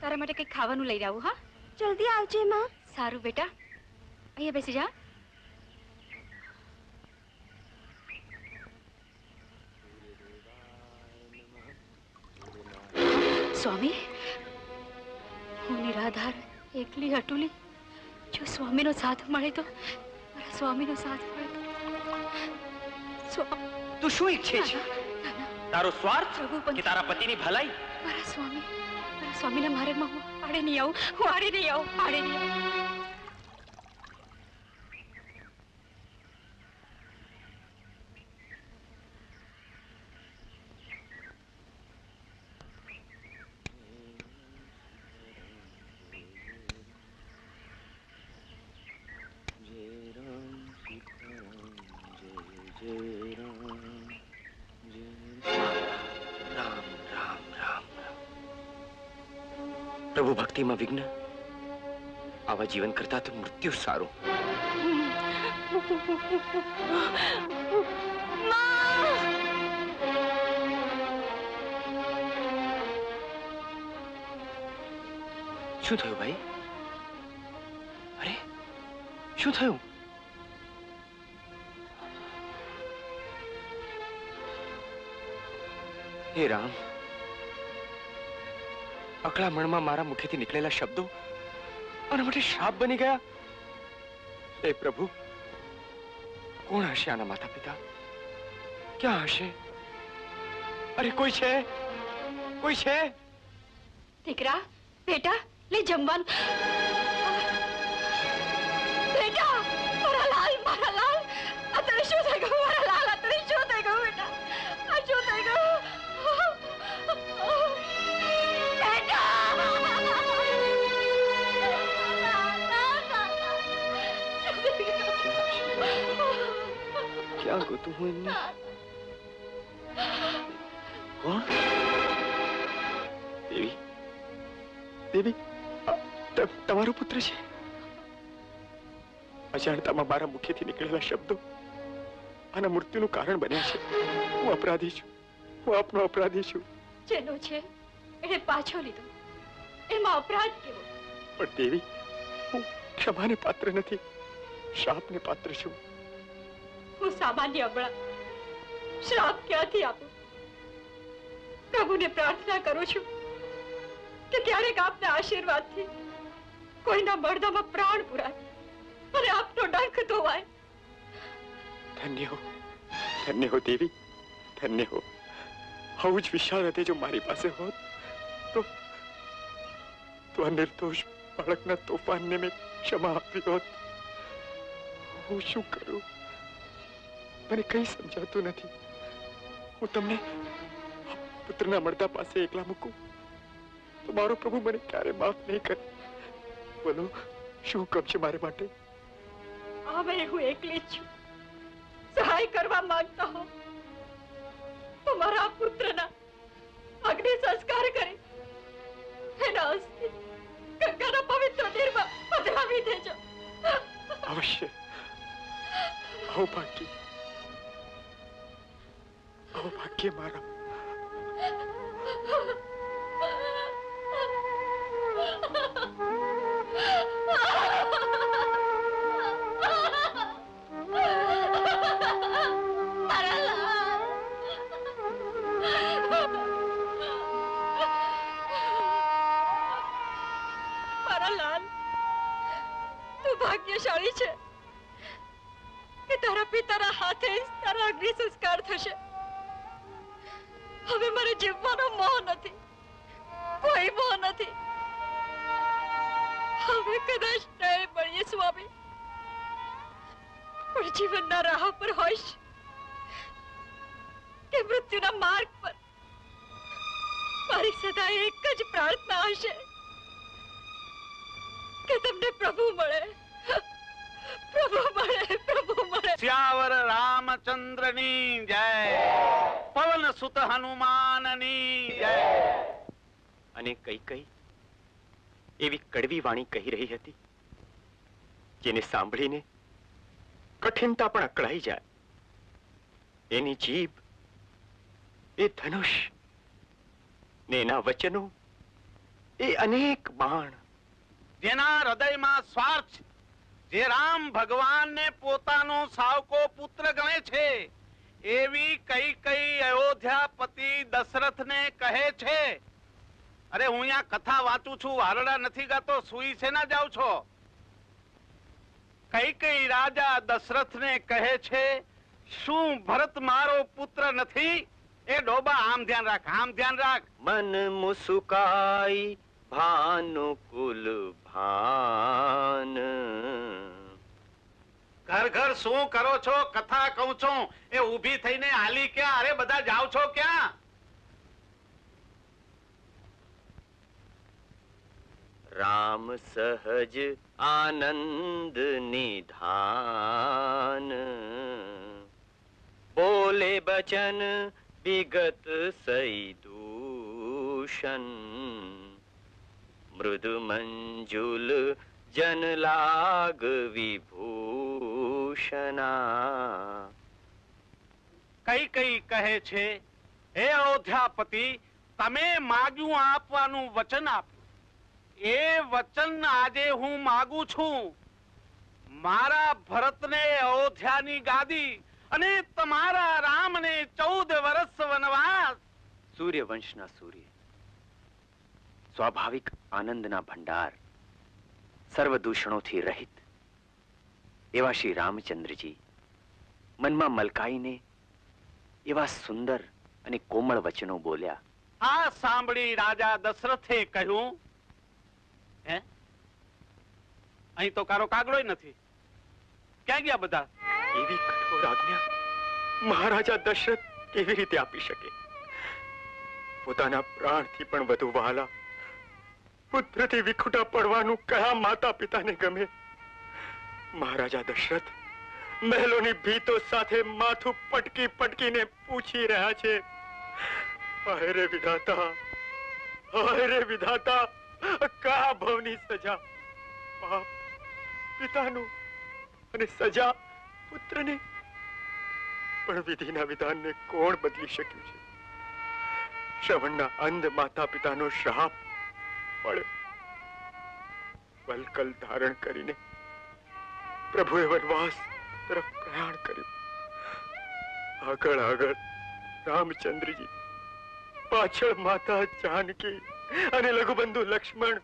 તારા માટે કંઈક ખાવાનું લઈને આવું હા? જલ્દી આવજે માં. સારું બેટા. અહીંયા બેસી જા. સ્વામી હું નિરાધાર એકલી અટુલી જો સ્વામીનો સાથ મળે તો મારા સ્વામીનો સાથ મળે સ્વામી તું શું ઈચ્છે છે? તારો સ્વાર્થ કે તારા પતિની ભલાઈ? મારા સ્વામી મારા સ્વામીના માર્ગમાં હું આડે નહીં આવું હું આડે નહીં આવું આડે નહીં આવું. જીવન કરતા તો મૃત્યુ સારું. શું થયું ભાઈ? અરે, શું થયું? હે રામ, અકળામણમાં મારા મુખેથી નીકળેલા શબ્દો અને માટે શ્રાપ બની ગયા? હે પ્રભુ, કોણ હશે આના માતા પિતા ક્યાં હશે? અરે કોઈ છે? કોઈ છે? દીકરા, બેટા, લે જમવાનું. ક્યાં ગોતું હું એમને કોણ દેવી દેવી તમારો પુત્ર છે અજાણતામાં મારા મુખેથી નીકળેલા શબ્દો આના મૃત્યુનું કારણ બન્યા છે હું અપરાધી છું હું આપનો અપરાધી છું જેનો છે એને પાછો લીધો એમાં અપરાધ કેવો પણ દેવી હું ક્ષમાને પાત્ર નથી શાપને પાત્ર છું હું સામાન્ય અબળા શ્રાપ ક્યાંથી આપું? પ્રભુને પ્રાર્થના કરું છું કે ક્યારેક આપના આશીર્વાદથી કોઈના મળદામાં પ્રાણ પુરાય અને આપનો ડંખ ધોવાય. ધન્ય હો ધન્ય હો દેવી, ધન્ય હો. આવું જ વિશાળ હૃદય જો મારી પાસે હોત તો તો આ નિર્દોષ બાળકના તોફાનને મેં ક્ષમા આપી હોત. હું શું કરું? મને કઈ સમજાતું નથી. હું તમને પુત્રના મળતા પાસે એકલા મૂકું. તો મારો પ્રભુ મને ક્યારે માફ નહીં કરે. બોલો શું હુકમ છે મારે માટે? હવે હું એકલી છું. સહાય કરવા માંગતા હો. તો મારા પુત્રના અગ્નિ સંસ્કાર કરી એના અસ્થિ ગંગાના પવિત્ર નીરમાં પધરાવી દેજો. અવશ્ય. આવો ભાગ્ય. આવો ભાગ્ય મારા મારા લાલ. મારા લાલ તું ભાગ્યશાળી છે કે તારા પિતાના હાથે જ તારા અગ્નિ સંસ્કાર થશે હવે મારે જીવવાનો મોહ નથી. કોઈ મોહ નથી. હવે કદાચ નહીં મળીએ, સ્વામી. પણ જીવનના રાહ પર હોઈશ. કે મૃત્યુના માર્ગ પર. મારી સદા એક જ પ્રાર્થના હશે. કે તમને પ્રભુ મળે. પ્રભુ મળે પ્રભુ મળે. શ્યાવર રામચંદ્રની જય. પવન સુત હનુમાનની જય. અને કઈ કઈ? એવી કડવી વાણી કહી રહી હતી જેને સાંભળીને કઠિનતા પણ અકળાઈ જાય. એની જીભ એ ધનુષ ને એના વચનો એ અનેક બાણ. જેના હૃદયમાં સ્વાર્થ જે રામ ભગવાનને પોતાનો સાવકો પુત્ર ગણે છે. એવી કઈ કઈ અયોધ્યાપતિ દશરથને કહે છે. અરે હું અહીંયા કથા વાંચું છું, વારડા નથી ગાતો, સુઈ છે ના જાઉં છો? કઈ કઈ રાજા દશરથને કહે છે, શું ભરત મારો પુત્ર નથી? એ ડોબા, આમ ધ્યાન રાખ, આમ ધ્યાન રાખ. મન મુસુકાઈ ભાનુકુલ ભાન ઘર ઘર શું કરો છો કથા કહું છું એ ઊભી થઈને હાલી ક્યાં અરે બધા જાઓ છો ક્યાં રામ સહજ આનંદ નિધાન બોલે બચન વિગત સઈ દૂષણ મૃદુ મંજુલ જન લાગ વિભૂષણા કઈ કઈ કહે છે હે અયોધ્યાપતિ તમે માગ્યું આપવાનું વચન આપ્યું. એ વચન આજે હું માગું છું. મારા ભરતને અયોધ્યાની ગાદી અને તમારા રામને ચૌદ વર્ષ વનવાસ. સૂર્યવંશના સૂર્ય. સ્વાભાવિક આનંદના ભંડાર સર્વ દૂષણોથી રહિત. એવા શ્રી રામચંદ્રજી મનમાં મલકાઈને એવા સુંદર અને કોમળ વચનો બોલ્યા. આ સાંભળી રાજા દશરથે કહ્યું હે? અહીં તો કારો કાગડો નથી. ક્યાં ગયા બધા? એવી કઠોર આજ્ઞા મહારાજા દશરથ કેવી રીતે આપી શકે? પોતાના પ્રાણથી પણ વધુ વહાલા પુત્રથી વિખુટા પડવાનું કયા માતા પિતાને ગમે? મહારાજા દશરથ, મહેલોની ભીતો સાથે માથું પટકી પટકીને પૂછી રહ્યા છે. હાય વિધાતા હાય વિધાતા, કયા ભવની સજા? પાપ પિતાનું અને સજા પુત્રને. પણ વિધિના વિધાનને કોણ બદલી શક્યું છે? શ્રવણના અંધ માતા પિતાનો શ્રાપ પડ્યો વલકલ ધારણ કરીને પ્રભુએ વનવાસ તરફ પ્રયાણ કર્યું. આગળ આગળ રામચંદ્રજી પાછળ માતા જાનકી અને લઘુબંધુ લક્ષ્મણ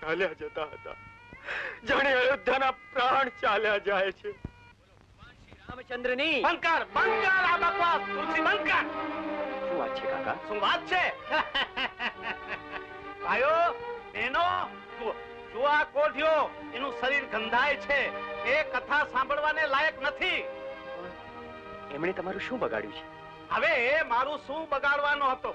ચાલ્યા જતા હતા. જાણે અયોધ્યાના પ્રાણ ચાલ્યા જાય છે. રામચંદ્રની બંકર બંકર આ બકવાસ તુલસી બંકર. શું વાત છે કાકા? શું વાત છે? ભાઈઓ બહેનો જુઓ જુઓ આ કોઠિયો એનું શરીર ગંધાય છે. એ કથા સાંભળવાને લાયક નથી. એમણે તમારું શું બગાડ્યું છે? હવે એ મારું શું બગાડવાનો હતો?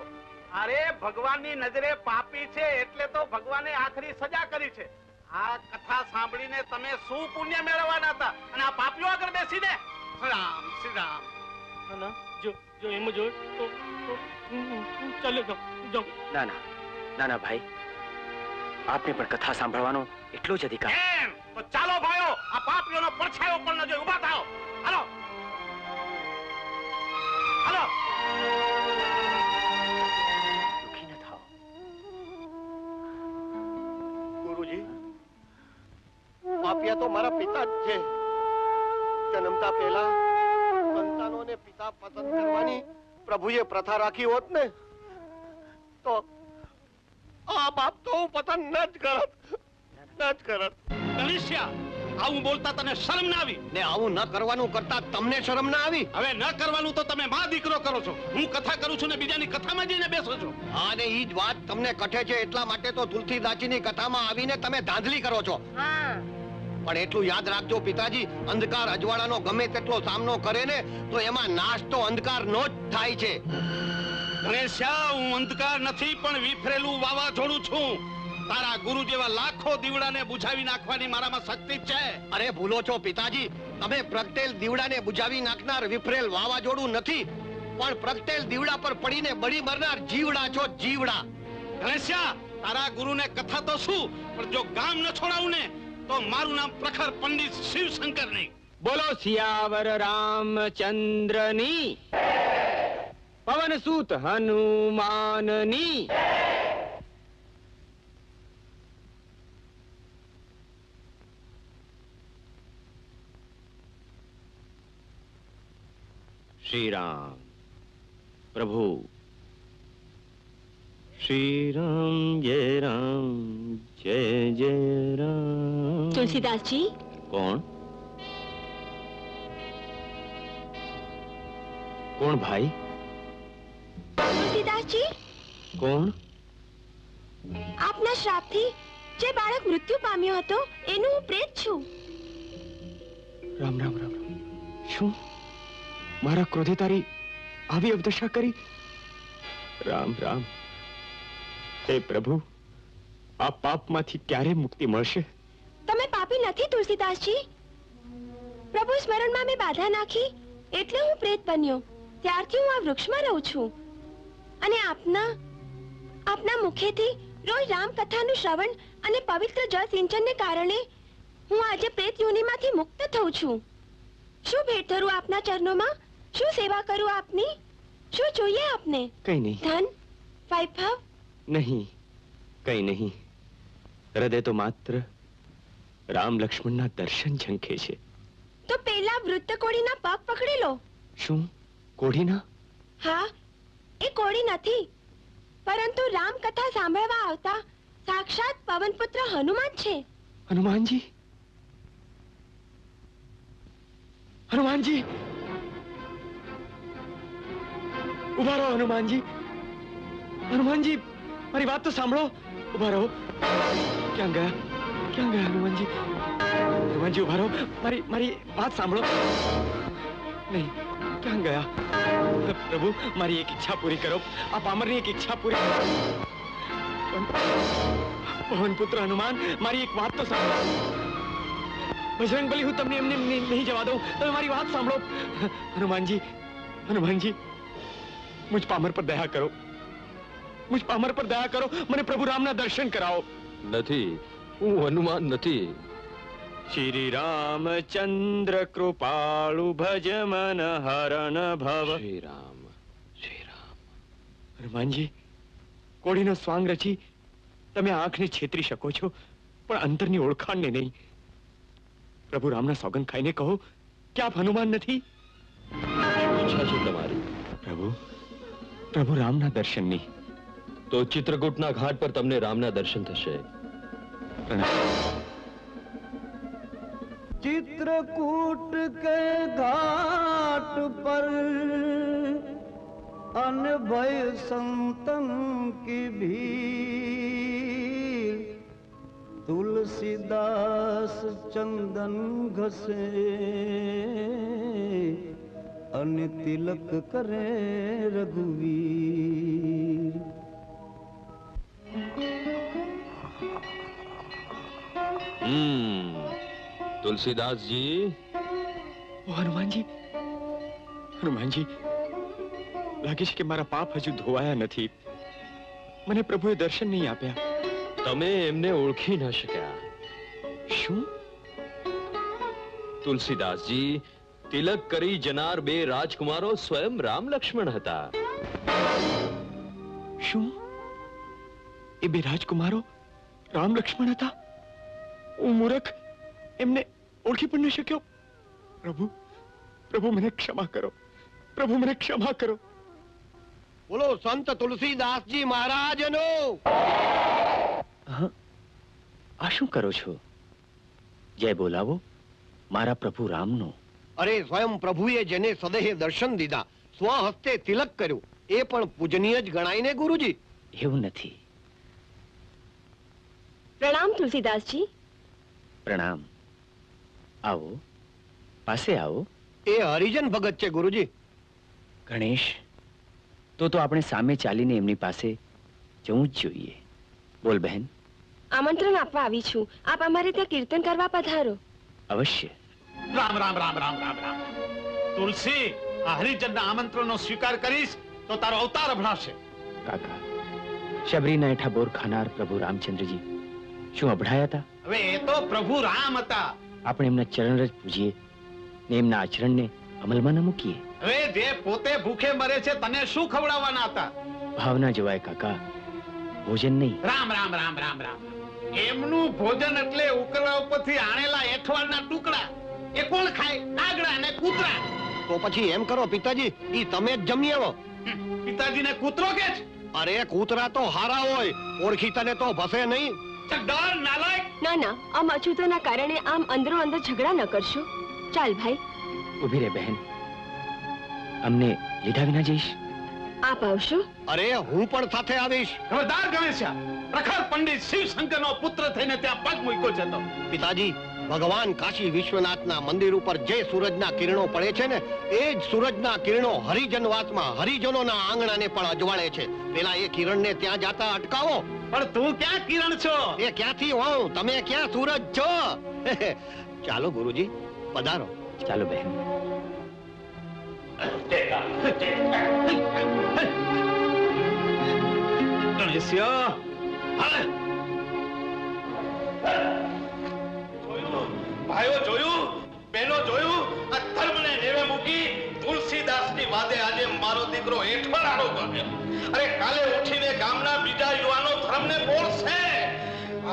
અરે ભગવાનની નજરે પાપી છે એટલે તો ભગવાને આખરી સજા કરી છે. આ કથા સાંભળીને તમે શું પુણ્ય મેળવવાના હતા? અને આ પાપીઓ આગળ બેસીને? શ્રી રામ શ્રી રામ ના, જો જો એમ જો તો ચાલે જાઓ જાઉં ના ના. ના ના ભાઈ આપને પણ કથા સાંભળવાનો એટલો જ અધિકાર. તો ચાલો ભાઈઓ આ પાપીઓનો પડછાયો પણ ન જોઈ ઊભા થાઓ. હાલો. હાલો. દુઃખી ન થાઓ. ગુરુજી પાપિયા તો મારા પિતા જ છે. જન્મતા પહેલા સંતાનોને પિતા પસંદ કરવાની પ્રભુએ પ્રથા રાખી હોત ને તો આ બાપ તો હું પસંદ ન જ કરત. ન જ કરત. ગણેશિયા આવું બોલતા તને શરમ ના આવી? ને આવું ન કરવાનું કરતા તમને શરમ ના આવી? હવે ન કરવાનું તો તમે માં દીકરો કરો છો. હું કથા કરું છું ને બીજાની કથામાં જઈને બેસો છો. અને ઈ જ વાત તમને કઠે છે. એટલા માટે તો તુલસીદાસજીની કથામાં આવીને તમે ધાંધલી કરો છો. પણ એટલું યાદ રાખજો પિતાજી અંધકાર અજવાળાનો ગમે તેટલો સામનો કરે ને તો એમાં નાશ તો અંધકારનો જ થાય છે. ગણેશિયા હું અંધકાર નથી પણ વિફરેલું વાવાઝોડું છું. તારા ગુરુ જેવા લાખો દીવડાને બુઝાવી નાખવાની મારામાં શક્તિ છે. અરે ભૂલો છો પિતાજી. તમે પ્રગટેલ દીવડાને બુઝાવી નાખનાર વિફરેલ વાવાઝોડું નથી. પણ પ્રગટેલ દીવડા પર પડીને બળી મરનાર જીવડા છો જીવડા. ગણેશિયા તારા ગુરુને કથા તો શું? પણ જો ગામ ન છોડાવું ને તો મારું નામ પ્રખર પંડિત શિવશંકર નહીં બોલો સિયાવર રામચંદ્રની. पवन सूत हनुमाननी। श्री राम प्रभु। श्री राम जय राम जय जय राम। तुलसीदास जी कौन? कौन भाई? તુલસીદાસજી? કોણ? આપના શ્રાપથી જે બાળક મૃત્યુ પામ્યો હતો એનું હું પ્રેત છું. રામ રામ રામ રામ. શું? મારા ક્રોધે તારી આવી અવદશા કરી? રામ રામ. હે પ્રભુ આ પાપમાંથી ક્યારે મુક્તિ મળશે? તમે પાપી નથી તુલસીદાસજી. પ્રભુ સ્મરણમાં મેં બાધા નાખી એટલે હું પ્રેત બન્યો. ત્યારથી હું આ વૃક્ષમાં રહું છું. અને આપના આપના મુખેથી રોજ રામકથાનું શ્રવણ અને પવિત્ર જળ સિંચનને કારણે હું આજે પ્રેત યોનિમાંથી મુક્ત થઉં છું. શું ભેટ ધરું આપના ચરણોમાં? શું સેવા કરું આપની? શું જોઈએ આપને? કઈ નહીં. ધન વૈભવ? નહીં કઈ નહીં. હૃદય તો માત્ર રામ લક્ષ્મણના દર્શન ઝંખે છે. તો પેલા વૃદ્ધ કોળીના પગ પકડી લો. શું? કોઢીના હા એ કોળી નથી. પરંતુ રામકથા સાંભળવા આવતા સાક્ષાત પવનપુત્ર હનુમાન છે. હનુમાનજી? હનુમાનજી? ઊભા રહો હનુમાનજી. હનુમાનજી, મારી વાત તો સાંભળો. ઊભા રહો. ક્યાં ગયા? ક્યાં ગયા હનુમાનજી? હનુમાનજી, ઊભા રહો. મારી મારી વાત સાંભળો. નહીં. ક્યાં गया પ્રભુ, મારી એક ઈચ્છા પૂરી કરો. આ પામરની એક ઈચ્છા પૂરી પવન પુત્ર હનુમાન, મારી એક વાત તો સાંભળો. બજરંગ બલી, હું તમને એમને એમ નહીં જવા દઉં. તમે મારી વાત સાંભળો. હનુમાનજી હનુમાનજી મુझ પામર પર દયા કરો. મુજ પામર પર દયા કરો. મને પ્રભુ રામના દર્શન કરાવો. નથી. હું હનુમાન નથી. શ્રી રામચંદ્ર કૃપાળુ ભજ મન હરણ ભવ શ્રી રામ શ્રી રામ હનુમાનજી કોળીનો સ્વાંગ રચી તમે આંખને છેતરી શકો છો પણ અંતરની ઓળખાણને નહીં. પ્રભુ રામના સોગંદ ખાઈને કહો કે આપ હનુમાન નથી? ઈચ્છા છે તમારી. પ્રભુ પ્રભુ રામના દર્શનની. તો ચિત્રકૂટના ઘાટ પર તમને રામના દર્શન થશે. પ્રણામ. चित्रकूट के घाट पर अनभय संतन की भीड़। तुलसीदास चंदन घसे अन तिलक करे रघुवीर। હમ તુલસીદાસજી ઓ હનુમાનજી હનુમાનજી લાગે છે કે મારા પાપ હજુ ધોવાયા નથી. મને પ્રભુએ દર્શન નહીં આપ્યા. તમે એમને ઓળખી ન શક્યા. શું? તુલસીદાસજી તિલક કરી જનાર બે રાજકુમારો સ્વયં રામ લક્ષ્મણ હતા. શું? એ બે રાજકુમારો રામ લક્ષ્મણ હતા? હું મૂરખ. એમને ઓળખી પણ ન શક્યો. પ્રભુ પ્રભુ મને ક્ષમા કરો. પ્રભુ મને ક્ષમા કરો. બોલો સંત તુલસીદાસજી મહારાજનો. આ શું કરો છો? જય બોલાવો. મારા પ્રભુ રામનો. અરે સ્વયં પ્રભુએ જેને સદેહ દર્શન દીધા સ્વહસ્તે તિલક કર્યું. એ પણ પૂજનીય જ ગણાયને ગુરુજી? એવું નથી. પ્રણામ તુલસીદાસજી. પ્રણામ. આવો. પાસે આવો. એ હરિજન ભગત છે ગુરુજી. ગણેશ તો તો આપણે સામે ચાલીને એમની પાસે જવું જ જોઈએ. બોલ બહેન. આમંત્રણ આપવા આવી છું. આપ અમારે ત્યાં કીર્તન કરવા પધારો. અવશ્ય. રામ રામ રામ રામ રામ રામ. તુલસી આ હરિજનના આમંત્રણનો સ્વીકાર કરીશ તો તારો અવતાર અભડાશે કાકા શબરીના હેઠા બોર ખાનાર પ્રભુ રામચંદ્રજી શું અભડાયા હતા? હવે એ તો પ્રભુ રામ હતા. આપણે એમના ચરણ જ પૂજીએ ને એમના આચરણને અમલમાં ન મૂકીએ. હવે જે પોતે ભૂખે મરે છે તને શું ખવડાવવાના હતા? ભાવના જવાય કાકા ભોજન નહીં. રામ રામ રામ રામ રામ. એમનું ભોજન એટલે ઉકળા ઉપરથી આણેલા એઠવાડના ટુકડા. એ કોણ ખાય? કાગડા અને કૂતરા. તો પછી એમ કરો પિતાજી ઈ તમે જ જમી આવો. પિતાજીને કૂતરો કે છે? અરે કૂતરા તો હારા હોય ઓળખી તને તો ભસે નહીં. ડર નાલાયક. ના ના આમ અછૂતોના કારણે આમ અંદરો અંદર ઝઘડા ન કરશો. ચાલ ભાઈ. ઊભી રે બહેન. અમને લીધા વિના જઈશ. આપ આવશો? અરે હું પણ સાથે આવીશ. ખબરદાર ગણેશા પ્રખર પંડિત શિવશંકરનો પુત્ર થઈને ત્યાં પગ મૂક્યો છે તો. પિતાજી ભગવાન કાશી વિશ્વનાથના મંદિર ઉપર જે સૂરજના કિરણો પડે છે ને એ જ સૂરજના કિરણો હરિજનવાસમાં હરિજનોના આંગણાને પણ અજવાળે છે. પેલા એ કિરણને ત્યાં જાતા અટકાવો પણ તું ક્યાં કિરણ છો? એ ક્યાંથી હોઉં? તમે ક્યાં સૂરજ છો? ચાલો ગુરુજી પધારો. ચાલો બહેન? ભાઈઓ જોયું? બહેનો જોયું આ ધર્મને નેવે મૂકી તુલસીદાસની વાદે આજે મારો દીકરો હેઠવાડાનો બન્યો. અરે કાલે ઉઠીને ગામના બીજા યુવાનો ધર્મને બોલશે.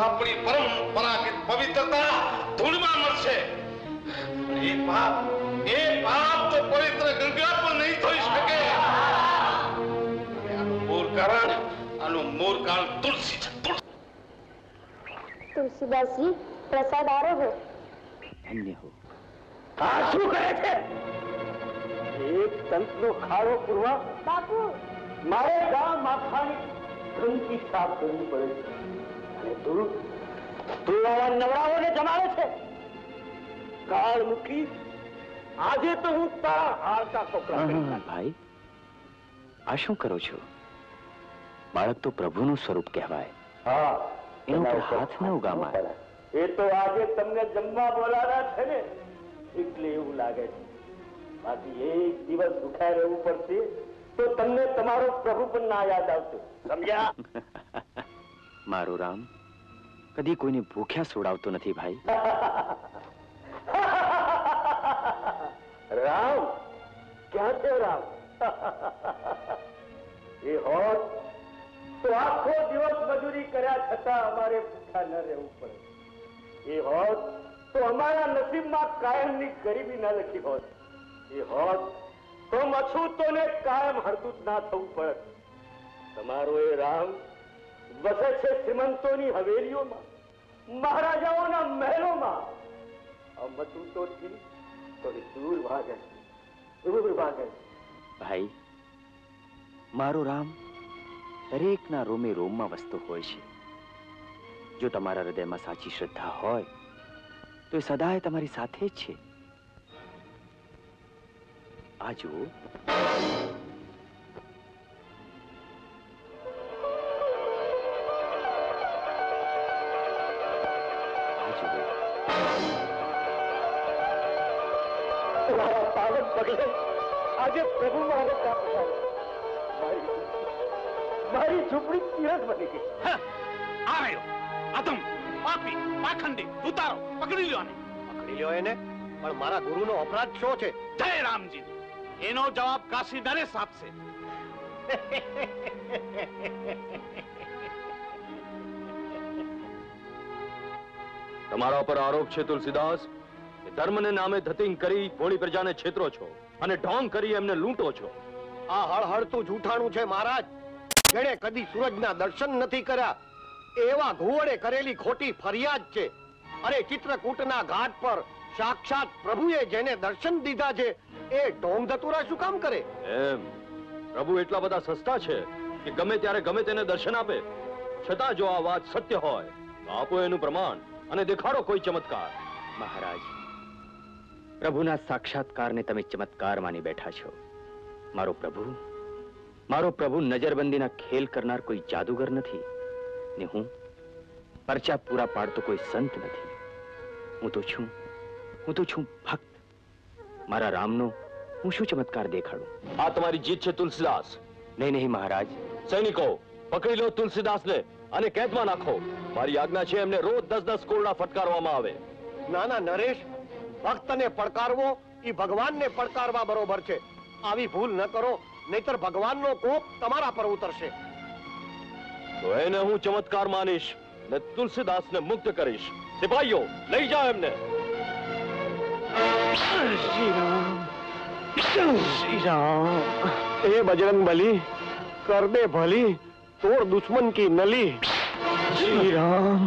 આપણી પરંપરાગત પવિત્રતા ધૂળમાં મળશે. એ પાપ એ પાપ તો પવિત્ર ગંગા પણ નહીં થઈ શકે. આનું મૂળ કારણ આનું મૂળ કારણ તુલસી છે તુલસીદાસજી પ્રસાદ આરો હો. ધન્ય હો. આ શું કરે છે? એક તંતનો ખાડો પૂરવા બાપુ! મારે ગા માથાની ગંદકી સાફ કરવી પડે છે. અને તું તું આવા નવરાઓને જમાડે છે. કાળ મૂકી આજે તો હું તારા હાડકા ભાઈ. આ શું કરો છો? બાળક તો પ્રભુનું સ્વરૂપ કહેવાય. હા એના હાથ ન ઉગામાય. એ તો આજે તમને જમવા બોલાવ્યા છે ને. એટલે એવું લાગે છે. બાકી એક દિવસ ભૂખ્યા રહેવું પડશે તો તમને તમારો પ્રભુ પણ ના યાદ આવશે. સમજ્યા? મારો રામ કદી કોઈને ભૂખ્યા સોડાવતો નથી ભાઈ. રામ ક્યાં છે રામ? એ હોત તો આખો દિવસ મજૂરી કર્યા છતાં અમારે ભૂખ્યા ન રહેવું પડે. એ હોત તો અમારા નસીબમાં કાયમની ગરીબી ન લખી હોત. એ હોત તો મછૂતોને કાયમ હરદૂત ના થવું પડે તમારો એ રામ વસે છે શ્રીમંતોની હવેલીઓમાં, મહારાજાઓના મહેલોમાં. મછૂતોથી થોડી દૂર ભાગે દૂર ભાગે ભાઈ, મારો રામ દરેકના રોમે રોમમાં વસતો હોય છે. જો તમારા હૃદયમાં સાચી શ્રદ્ધા હોય તો એ સદાય તમારી સાથે જ છે. આ જુઓ. આ આજે પ્રભુ મારે મારી મારી ઝૂંપડી તિરસ બની ગઈ. આ રહ્યો અધમ પાપી પાખંડી ઉતારો પકડી લ્યો આને. પકડી લ્યો એને? પણ મારા ગુરુનો અપરાધ શું છે? જય રામજી. એનો જવાબ કાશી નરેશ આપશે તમારા પર આરોપ છે તુલસીદાસ કે ધર્મને નામે ધતિંગ કરી ભોળી પ્રજાને છેતરો છો અને ઢોંગ કરી એમને લૂંટો છો. આ હળહળતું જૂઠાણું છે મહારાજ. જેણે કદી સૂરજના દર્શન નથી કર્યા. એવા ઘુવડે કરેલી ખોટી ફરિયાદ છે. અરે ચિત્રકૂટના ઘાટ પર સાક્ષાત પ્રભુએ જેને દર્શન દીધા છે એ ઢોંગ ધતુરા શું કામ કરે? એમ. પ્રભુ એટલા બધા સસ્તા છે કે ગમે ત્યારે ગમે તેને દર્શન આપે. છતાં જો આ વાત સત્ય હોય આપો એનું પ્રમાણ અને દેખાડો કોઈ ચમત્કાર. મહારાજ પ્રભુના સાક્ષાત્કારને તમે ચમત્કાર માની બેઠા છો. મારો પ્રભુ મારો પ્રભુ નજરબંધીના ખેલ કરનાર કોઈ જાદુગર નથી. ને હું? પરચા પૂરા પાડતો કોઈ સંત નથી. હું તો છું હું તો છું ભક્ત. મારા રામનો હું શું ચમત્કાર દેખાડું? આ તમારી જીત છે તુલસીદાસ. નહીં નહીં મહારાજ. સૈનિકો પકડી લો તુલસીદાસને અને કેદમાં નાખો. મારી આજ્ઞા છે એમને રોજ દસ દસ કોરડા ફટકારવામાં આવે. ના ના નરેશ ભક્તને પડકારવો એ ભગવાનને પડકારવા બરોબર છે. આવી ભૂલ ન કરો નહીતર ભગવાનનો કોપ તમારા પર ઉતરશે. તો એને હું ચમત્કાર માનીશ ને તુલસીદાસને મુક્ત કરીશ. સિપાહીઓ લઈ જાઓ એમને. એ બજરંગ બલી કર દે ભલી તોડ દુશ્મન કી નલી. શ્રી રામ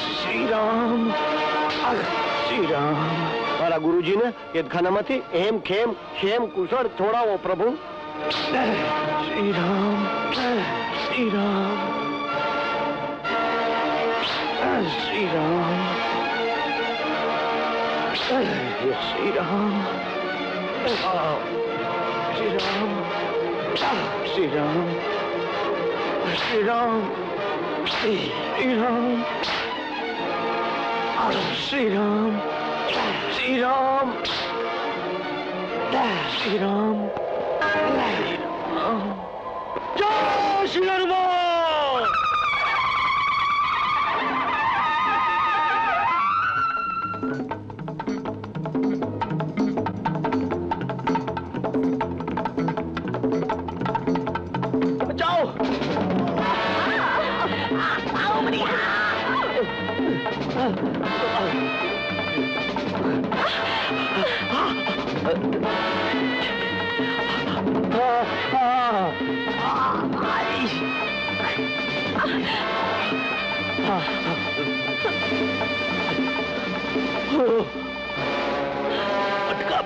શ્રી રામ શ્રી રામ મારા ગુરુજીને કેદખાનામાંથી એમ ખેમ ખેમ કુશળ છોડાવો પ્રભુ. Sridham, Sridham, Sridham, Sridham, Sridham, Sridham, Sridham, Sridham, Sridham, Sridham, Sridham, জয় শিলার মা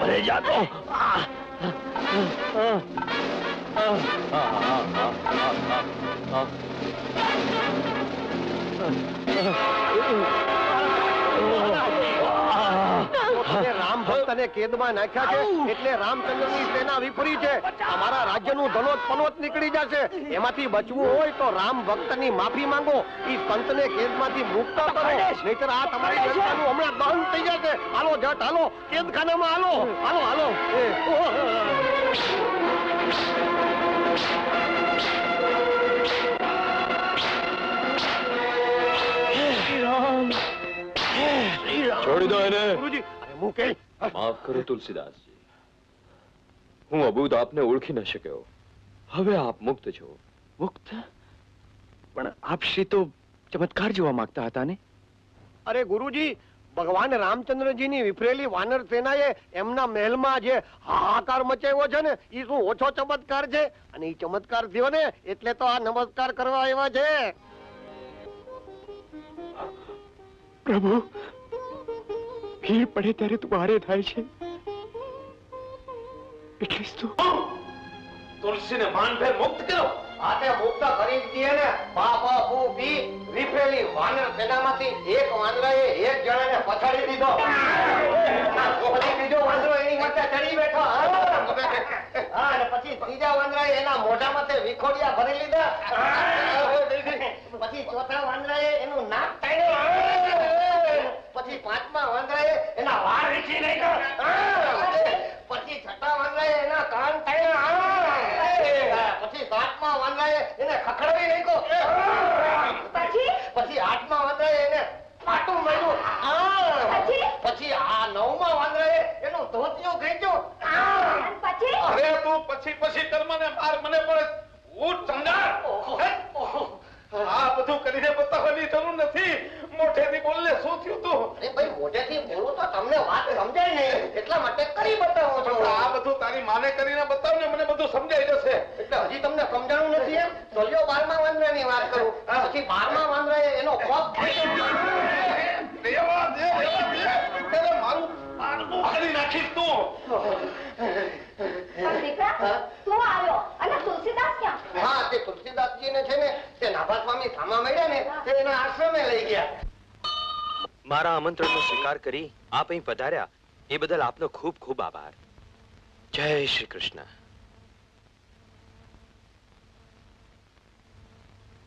લઈ જાતો Ah ભક્તને કેદમાં નાખ્યા છે. એટલે રામચંદ્રની સેના વિપરી છે. અમારા રાજ્યનું ધનોત પનોત નીકળી જશે. એમાંથી બચવું હોય તો રામ ભક્તની માફી માંગો. ઈ સંતને કેદમાંથી મુક્ત કરો. નહીતર આ તમારી જનતાનું હમણાં દહન થઈ જશે. હાલો જટ હાલો. કેદખાનામાં હાલો. હાલો હાલો. છોડી દો એને. ગુરુજી. અરે મૂકે માફ કરો તુલસીદાસજી. હું અબુદ આપને ઓળખી ન શક્યો. હવે આપ મુક્ત છો. મુક્ત? પણ આપ શ્રી તો ચમત્કાર જોવા માંગતા હતા ને? અરે ગુરુજી ભગવાન રામચંદ્રજીની વિફરેલી વાનર સેનાએ એમના મહેલમાં જે હાહાકાર મચાવ્યો છે ને એ શું ઓછો ચમત્કાર છે? અને એ ચમત્કાર થયો ને એટલે તો આ નમસ્કાર કરવા આવ્યા છે. પ્રભુ ભીડ પડે ત્યારે તું ભારે થાય છે. એટલે તો તુલસીને માનભેર મુક્ત કરો. આતે મુક્ત કરી દઈએ ને બાપા બુ બી વિફરેલી વાનર સેનામાંથી એક વાનરાએ એક જણાને પછાડી દીધો. પછી બીજો વાંદરો એની માથે ચડી બેઠો. હા અને પછી ત્રીજા વાંદરાએ એના મોઢામાંથી વિખોડિયા ભરી લીધા. પછી ચોથા વાંદરાએ એનું નાક તાણ્યું પછી પાંચમા વાંદરાએ એના વાળ વીખી નાખ્યા. પછી છઠ્ઠા વાંદરાએ એના કાન તાણ્યા પછી સાતમા વાંદરાએ એને ખખડાવી નાખ્યો. પછી પછી આઠમા વાંદરાએ એને પાટું માર્યું. પછી? આ નવમા વાંદરાએ એનું ધોતિયું ખેંચ્યું. પછી? અરે તું પછી પછી કર્મ ને માર મને પડે. હું? ચંગાર આ બધું કરીને બતાવવાની જરૂર નથી. મોઢેથી બોલને શું થયું તું? અરે ભાઈ મોઢેથી બોલું તો તમને વાત સમજાય નહીં. એટલા માટે કરી બતાવું છું. આ બધું તારી માને કરીને બતાવ ને મને બધું સમજાઈ જશે. એટલે હજી તમને સમજાણું નથી એમ? ચલ્યો બારમા વાંદરાની વાત કરું. પછી બારમા વાંદરા એનો પગ મારું નાખીશ તું. આવ્યો હા, તે આમંત્રણનો સ્વીકાર કરી આપ અહીં પધાર્યા. એ બદલ આપનો ખૂબ ખૂબ આભાર. જય શ્રી કૃષ્ણ.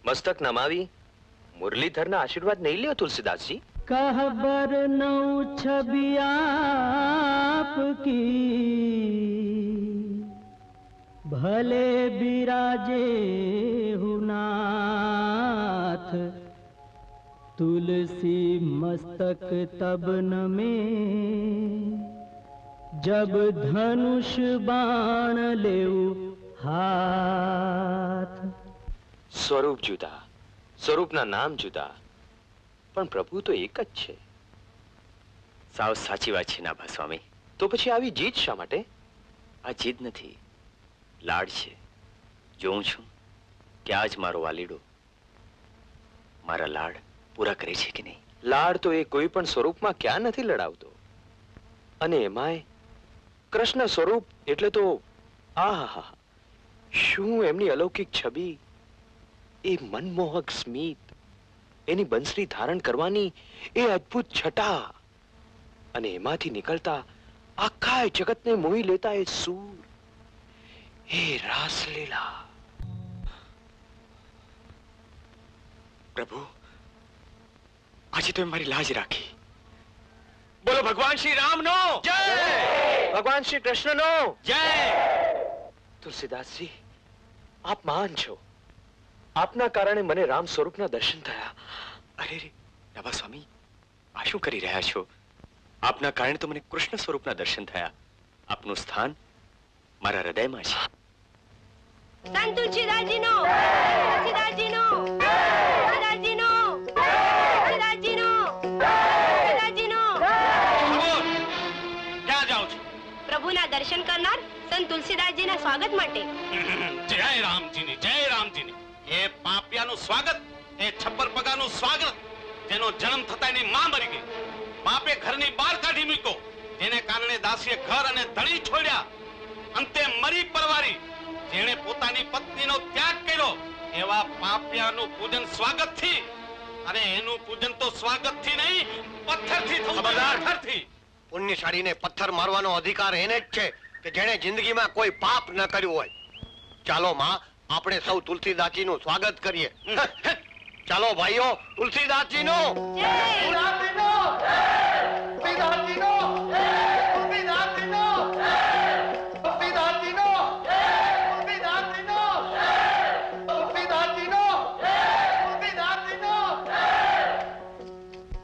મસ્તક નમાવી, મુરલીધરના આશીર્વાદ નહીં લ્યો તુલસીદાસજી. कहबर नौ छवि आपकी भले बिराजे हुनाथ तुलसी मस्तक तब नमे जब धनुष बाण लेऊ हाथ સ્વરૂપ જુદા સ્વરૂપના નામ જુદા પણ પ્રભુ તો એક જ છે. સાવ સાચી વાત છે નાભા સ્વામી. તો પછી આવી જીદ શા માટે? આ જીદ નથી. લાડ છે. જોઉં છું કે આજ મારો વાલીડો મારા લાડ પૂરા કરે છે કે નહીં? લાડ તો એ કોઈ પણ સ્વરૂપમાં ક્યાં નથી લડાવતો. અને એમાંય કૃષ્ણ સ્વરૂપ એટલે તો આહાહા. શું એમની અલૌકિક છબી? એ મનમોહક સ્મિત. એની બંસરી ધારણ કરવાની એ અદ્ભુત છટા. અને એમાંથી નીકળતા આખા જગતને મોહી લેતા એ સૂર. એ રાસલીલા. પ્રભુ આજે તમે મારી લાજ રાખી. બોલો ભગવાન શ્રી રામનો. જય! ભગવાન શ્રી કૃષ્ણનો. જય! તુલસીદાસજી આપ મહાન છો. આપના કારણે મને રામ સ્વરૂપના દર્શન થયા. અરે નવા સ્વામી આ શું કરી રહ્યા છો? આપના કારણે તો મને કૃષ્ણ સ્વરૂપના દર્શન થયા. આપનું સ્થાન મારા હૃદયમાં છે. સંત તુલસીદાસજીનો તુલસીદાસજીનો તુલસીદાસજીનો તુલસીદાસજીનો તુલસીદાસજીનો ક્યાં જાઓ છો? પ્રભુના દર્શન કરનાર સંત તુલસીદાસજીના સ્વાગત માટે. જય રામજીની જય રામજીની. એ પાપિયાનું સ્વાગત એ છપ્પર પગાનું સ્વાગત. જેનો જન્મ થતા એની માં મરી ગઈ. બાપે ઘરની બહાર કાઢી મૂક્યો. જેને કારણે દાસીએ ઘર અને ધણી છોડ્યા. અંતે મરી પરવારી. જેણે પોતાની પત્નીનો ત્યાગ કર્યો. એવા પાપિયાનું પૂજન સ્વાગતથી. અને એનું પૂજન તો સ્વાગતથી નહીં પથ્થરથી થવું જોઈએ, પથ્થરથી. પુણ્યશાળીને પથ્થર મારવાનો અધિકાર એને જ છે કે જેણે જિંદગીમાં કોઈ પાપ ન કર્યું હોય. ચાલો માં આપણે સૌ તુલસીદાસજીનું સ્વાગત કરીએ. ચાલો ભાઈઓ તુલસીદાસજીનું.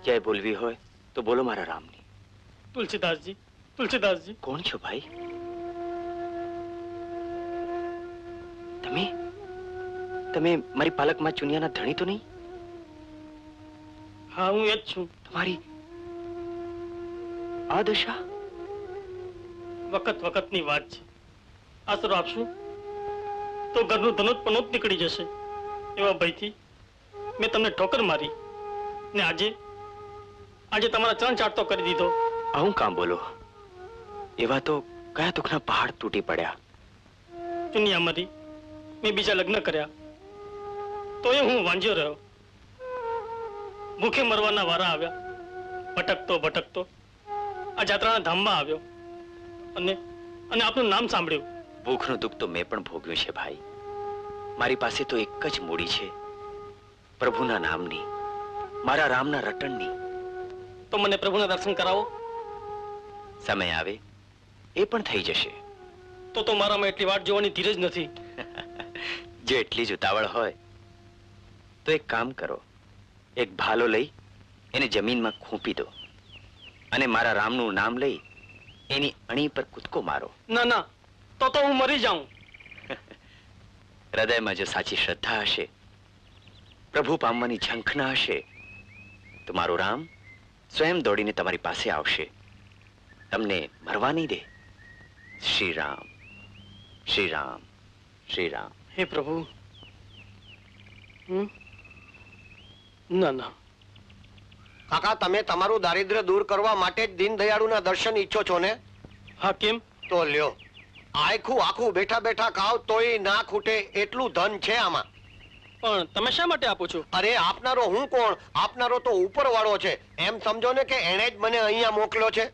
જય બોલવી હોય તો બોલો મારા રામની. તુલસીદાસજી તુલસીદાસજી. કોણ છો ભાઈ? તમે તમે મારી પાલકમાં ચુનિયાના ધણી તો નહીં? હા હું એ જ છું. તમારી આ દશા? વખત વખતની વાત છે. આશરો આપશું? તો ઘરનું ધનોત પનોત નીકળી જશે. એવા ભયથી મેં તમને ઠોકર મારી ને આજે આજે તમારા ચણ ચાટતો કરી દીધો. આવું કામ બોલો? એવા તો કયા દુઃખના પહાડ તૂટી પડ્યા? ચુનિયા મરી મેં બીજા લગ્ન કર્યા. તો એ હું વાંજ્યો રહ્યો. ભૂખે મરવાના વારા આવ્યા. ભટકતો ભટકતો. આ જાત્રાના ધામમાં આવ્યો. અને અને આપનું નામ સાંભળ્યું. ભૂખનું દુઃખ તો મેં પણ ભોગ્યું છે ભાઈ. મારી પાસે તો એક જ મૂડી છે. પ્રભુના નામની. મારા રામના રટણની. તો મને પ્રભુના દર્શન કરાવો. સમય આવે. એ પણ થઈ જશે. તો તો મારામાં એટલી વાટ જોવાની ધીરજ નથી. જો એટલી જ ઉતાવળ હોય તો એક કામ કરો. એક ભાલો લઈ એને જમીનમાં ખૂંપી દો. અને મારા રામનું નામ લઈ એની અણી પર કૂદકો મારો. ના ના તો તો હું મરી જાઉં. હૃદયમાં જો સાચી શ્રદ્ધા હશે પ્રભુ પામવાની ઝંખના હશે તો મારું રામ સ્વયં દોડીને તમારી પાસે આવશે. તમને મરવા નહીં દે. શ્રી રામ શ્રી રામ શ્રી રામ. હે પ્રભુ? ના ના. કાકા તમે તમારું દારિદ્ર્ય દૂર કરવા માટે જ દીનદયાળુના દર્શન ઈચ્છો છો ને? હા કેમ? તો લ્યો. આખું આખું બેઠા બેઠા ખાવ તોય ના ખૂટે એટલું ધન છે આમાં. પણ તમે શા માટે આપો છો? અરે આપનારો હું કોણ? આપનારો તો ઉપર વાળો છે. એમ સમજો ને કે એણે જ મને અહીંયા મોકલ્યો છે.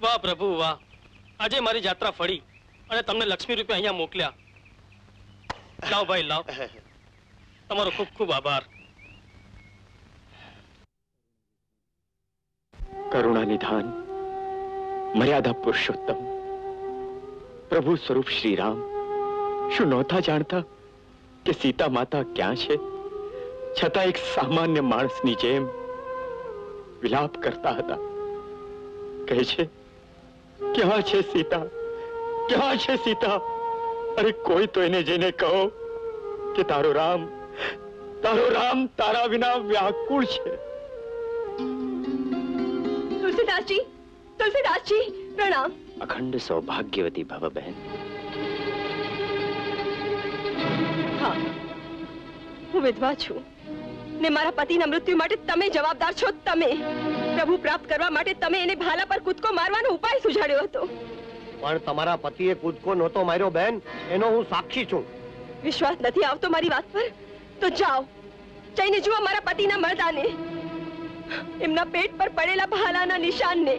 વાહ પ્રભુ વાહ. આજે મારી જાત્રા ફળી અને તમને લક્ષ્મી રૂપે અહીંયા મોકલ્યા. લાવ ભાઈ, લાવ. તમારો ખૂબ ખૂબ આભાર. કરુણા નિધાન, મર્યાદા પુરુષોત્તમ. પ્રભુ સ્વરૂપ શ્રી રામ. શું નહોતા જાણતા કે સીતા માતા ક્યાં છે? છતાં એક સામાન્ય માણસની જેમ વિલાપ કરતા હતા. કહે છે, ક્યાં છે સીતા? ક્યાં છે સીતા? અરે કોઈ તો એને જઈને કહો કે તારો રામ તારો રામ તારા વિના વ્યાકુળ છે. તુલસીદાસજી તુલસીદાસજી પ્રણામ. અખંડ સૌભાગ્યવતી ભવ બહેન હા હું વિધવા છું. ને મારા પતિના મૃત્યુ માટે તમે જવાબદાર છો તમે. પ્રભુ પ્રાપ્ત કરવા માટે તમે એને ભાલા પર કૂદકો મારવાનો ઉપાય સુઝાડ્યો હતો. પણ તમારા પતિએ કૂદકો નહોતો માર્યો બેન. એનો હું સાક્ષી છું. વિશ્વાસ નથી આવતો મારી વાત પર? તો જાઓ. જઈને જુઓ મારા પતિના મરદાને. એમના પેટ પર પડેલા ભાલાના નિશાનને.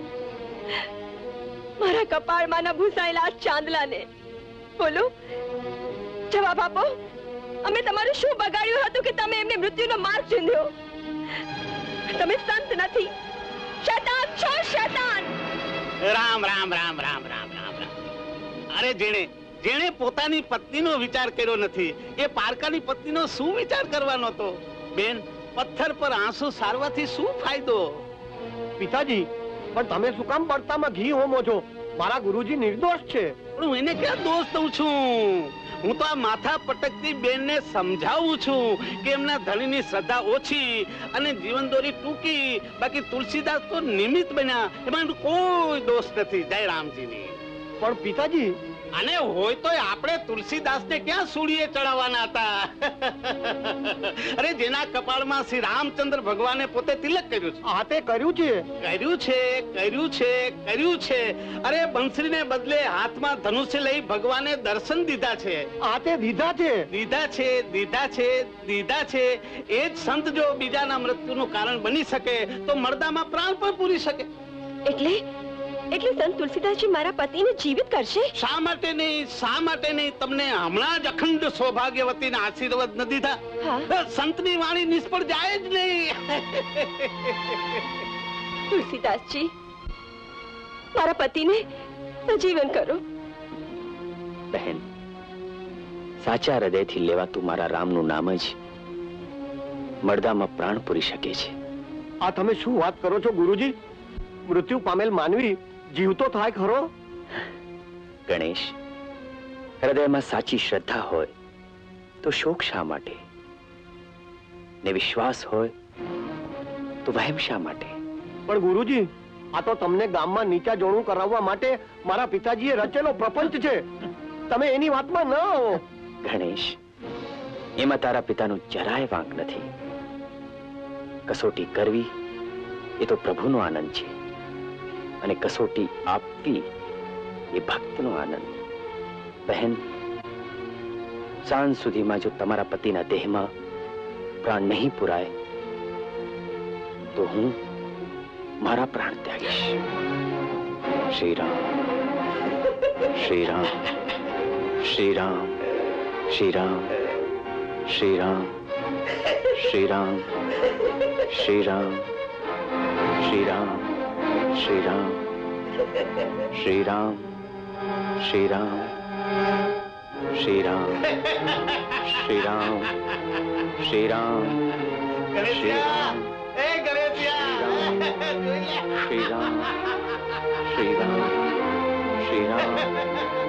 મારા કપાળમાંના ભૂસાયેલા ચાંદલાને. બોલો જવાબ આપો. અમે તમારું શું બગાડ્યું હતું કે તમે એમને મૃત્યુનો માર્ગ ચીંધ્યો? તમે સંત નથી. શેતાન છો શૈતાન! રામ રામ રામ રામ રામ રામ રામ. અરે જેણે જેણે પોતાની પત્નીનો વિચાર કર્યો નથી એ પારકાની પત્નીનો શું વિચાર કરવાનો હતો? બેન પથ્થર પર આંસુ સારવાથી શું ફાયદો? પિતાજી પણ તમે શું કામ પડતામાં ઘી હોમો છો? મારા ગુરુજી નિર્દોષ છે. પણ હું એને ક્યાં દોષ દઉં છું? હું તો આ માથા પટકતી બેનને સમજાવું છું કે એમના ધણીની શ્રદ્ધા ઓછી અને જીવન દોરી ટૂંકી. બાકી તુલસીદાસ તો નિમિત્ત બન્યા. એમાં કોઈ દોષ નથી. જય રામજીની. પણ પિતાજી? અને હોય તો આપણે તુલસીદાસને ક્યાં સૂળીએ ચડાવવાના હતા? અરે જેના કપાળમાં શ્રી રામચંદ્ર ભગવાને પોતે તિલક કર્યું છે. આ તે કર્યું છે? કર્યું છે કર્યું છે કર્યું છે. અરે બંસરીને બદલે હાથમાં ધનુષ્ય લઈ ભગવાને દર્શન દીધા છે. આ તે દીધા છે? દીધા છે દીધા છે દીધા છે. એ જ સંત જો બીજાના મૃત્યુનું કારણ બની શકે તો મરદામાં પ્રાણ પણ પૂરી શકે. એટલે એટલે સંત તુલસીદાસજી મારા પતિને જીવિત કરશે? શા માટે નહીં? શા માટે નહીં? તમને હમણાં જ અખંડ સૌભાગ્યવતીને આશીર્વાદ ન દીધા? સંતની વાણી નિષ્ફળ જાય જ નહીં. તુલસીદાસજી મારા પતિને સજીવન કરો. બહેન સાચા હૃદયથી લેવાતું મારા રામનું નામ જ મળદામાં પ્રાણ પૂરી શકે છે. આ તમે શું વાત કરો છો ગુરુજી? મૃત્યુ પામેલ માનવી જીવતો થાય ખરો? ગણેશ હૃદયમાં સાચી શ્રદ્ધા હોય તો શોક શા માટે? ને વિશ્વાસ હોય તો વહેમ શા માટે? પણ ગુરુજી આ તો તમને ગામમાં નીચા જોણું કરાવવા માટે મારા પિતાજીએ રચેલો પ્રપંચ છે. તમે એની વાતમાં ન આવો. ગણેશ એમાં તારા પિતાનું જરાય વાંક નથી. કસોટી કરવી એ તો પ્રભુનો આનંદ છે. અને કસોટી આપવી એ ભક્તનો આનંદ. બહેન, સાંજ સુધીમાં જો તમારા પતિના દેહમાં પ્રાણ નહીં પુરાય, તો હું મારા પ્રાણ ત્યાગીશ. શ્રી રામ શ્રી રામ શ્રી રામ શ્રી રામ શ્રી રામ શ્રી રામ શ્રી રામ શ્રી રામ શ્રી રામ શ્રી રામ શ્રી રામ શ્રી રામ શ્રી રામ શ્રી રામ શ્રી રામ શ્રી રામ શ્રી રામ શ્રી રામ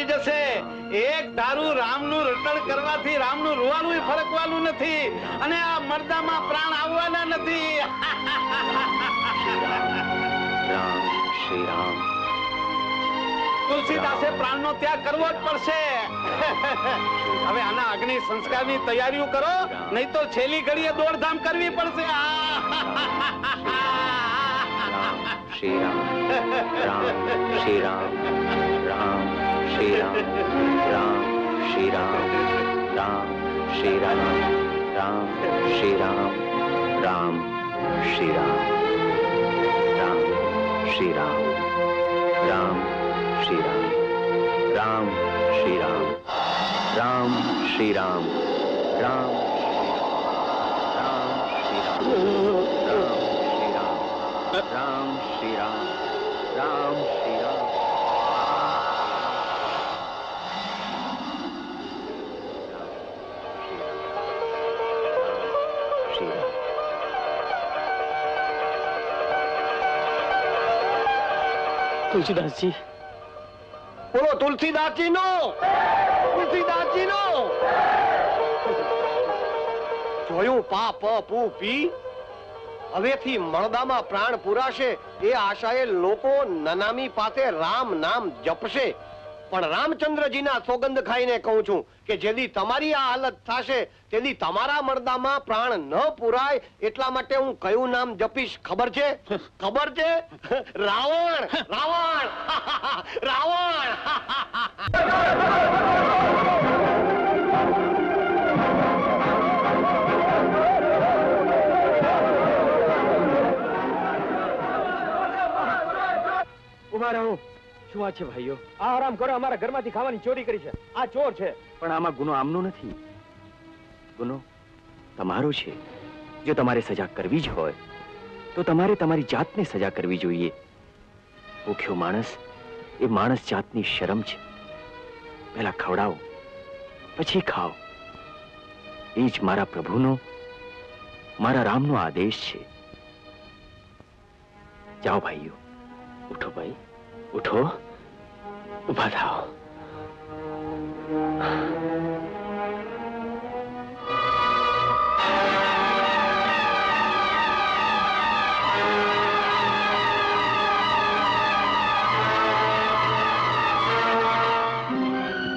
સૂરજ જશે. એક ધારું રામનું રટણ કરવાથી રામનું રૂવાનું ફરકવાનું નથી. અને આ મરદામાં પ્રાણ આવવાના નથી. રામ શ્રી રામ. તુલસીદાસે પ્રાણનો ત્યાગ કરવો જ પડશે. હવે આના અગ્નિ સંસ્કારની તૈયારીઓ કરો નહીં તો છેલ્લી ઘડીએ દોડધામ કરવી પડશે. શ્રી રામ. રામ શ્રી રામ. રામ. શ્રી રામ રામ શ્રી રામ રામ શ્રી રામ રામ શ્રી રામ રામ શ્રી રામ રામ શ્રી રામ રામ શ્રી રામ રામ શ્રી રામ રામ શ્રી રામ રામ રામ શ્રી રામ રામ શ્રી રામ રામ શ્રી રામ શ્રી તુલસીદાસજી. બોલો તુલસીદાસજી નો તુલસીદાસજી નો જોયું પા પ પુ પી હવેથી મળદામાં પ્રાણ પુરાશે, એ આશાએ લોકો નનામી પાસે રામ નામ જપશે. પણ રામચંદ્રજીના સોગંદ ખાઈને કહું છું કે જેદી તમારી આ હાલત થશે તેદી તમારા મરદામાં પ્રાણ ન પુરાય એટલા માટે હું કયું નામ જપીશ ખબર છે? ખબર છે? રાવણ! રાવણ! રાવણ! ઊભા રહો. શું છે ભાઈઓ? આ આરામ કરો, અમારા ઘરમાંથી ખાવાની ચોરી કરી છે. આ ચોર છે. પણ આમાં ગુનો આમનો નથી. ગુનો તમારો છે. જો તમારે સજા કરવી જ હોય, તો તમારે તમારી જાતને સજા કરવી જોઈએ. ભૂખ્યો માણસ, એ માણસ જાતની શરમ છે. પહેલા ખવડાવો, પછી ખાઓ. એ જ મારા પ્રભુનો, મારા રામનો આદેશ છે. જાઓ ભાઈઓ, ઉઠો ભાઈ. ઉઠો. ઊભા થાઓ.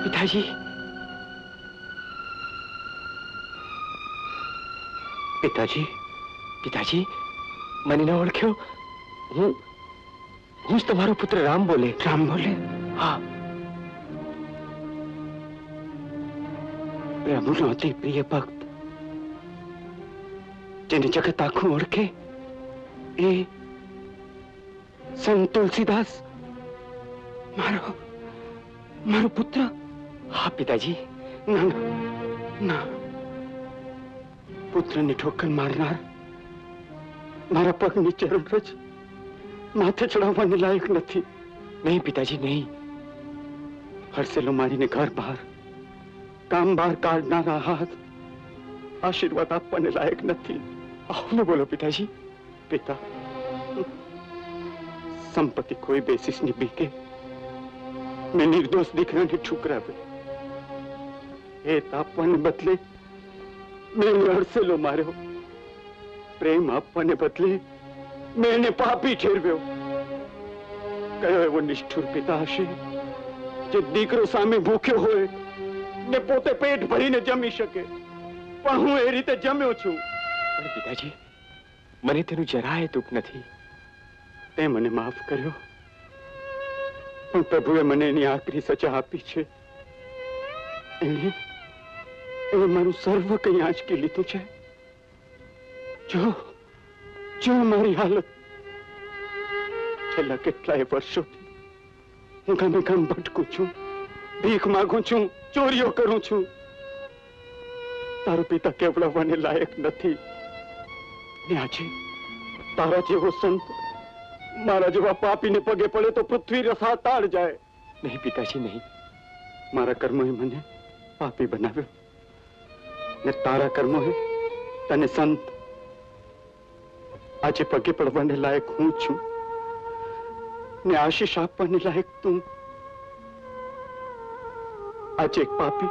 પિતાજી. પિતાજી. પિતાજી મને ન ઓળખ્યો. હું હું જ તમારો પુત્ર રામ બોલે રામ બોલે હા પ્રભુનો અતિ પ્રિય ભક્ત જેને જગત આખું ઓળખે એ સંત તુલસીદાસ મારો મારો પુત્ર હા પિતાજી ના ના ના પુત્રની ઠોકર મારનાર મારા પગ નીચે રજ માથે ચડાવવાની લાયક નથી નહીં પિતાજી નહીં હરસેલો મારીને ઘર બહાર કામ બહાર કાઢનારા હાથ આશીર્વાદ આપવાને લાયક નથી આવું ન બોલો પિતાજી પિતા સંપત્તિ કોઈ બેસીસની બીકે મેં નિર્દોષ દીકરાને ઠુકરાવે એ આપવાને બદલે મેં એને અડસેલો માર્યો પ્રેમ આપવાને બદલે મેં એને પાપી ઠેરવ્યો. કયો એવો નિષ્ઠુર પિતા હશે જે દીકરો સામે ભૂખ્યો હોય ને પોતે પેટ ભરીને જમી શકે? પણ હું એ રીતે જમ્યો છું. પણ પિતાજી મને તેનું જરાય દુઃખ નથી. તે મને માફ કર્યો. પણ પ્રભુએ મને એની આખરી સજા આપી છે. એણે એણે મારું સર્વ કંઈ આંચકી લીધું છે. જો જો મારી હાલત છેલ્લા કેટલાય વર્ષોથી હું ગમે ગમ ભટકું છું, ભીખ માગું છું, ચોરીઓ કરું છું. તારો પિતા કેવડાવવાને લાયક નથી. ને આજે તારા જેવો સંત મારા જેવા પાપીને પગે પડે તો પૃથ્વી રસાતાળ જાય. નહીં પિતાજી, નહીં. મારા કર્મોએ મને પાપી બનાવ્યો. ને તારા કર્મોએ તને સંત આજે પગે પડવાને લાયક હું છું. ને આશીષ આપવાને લાયક તું. આજે એક પાપી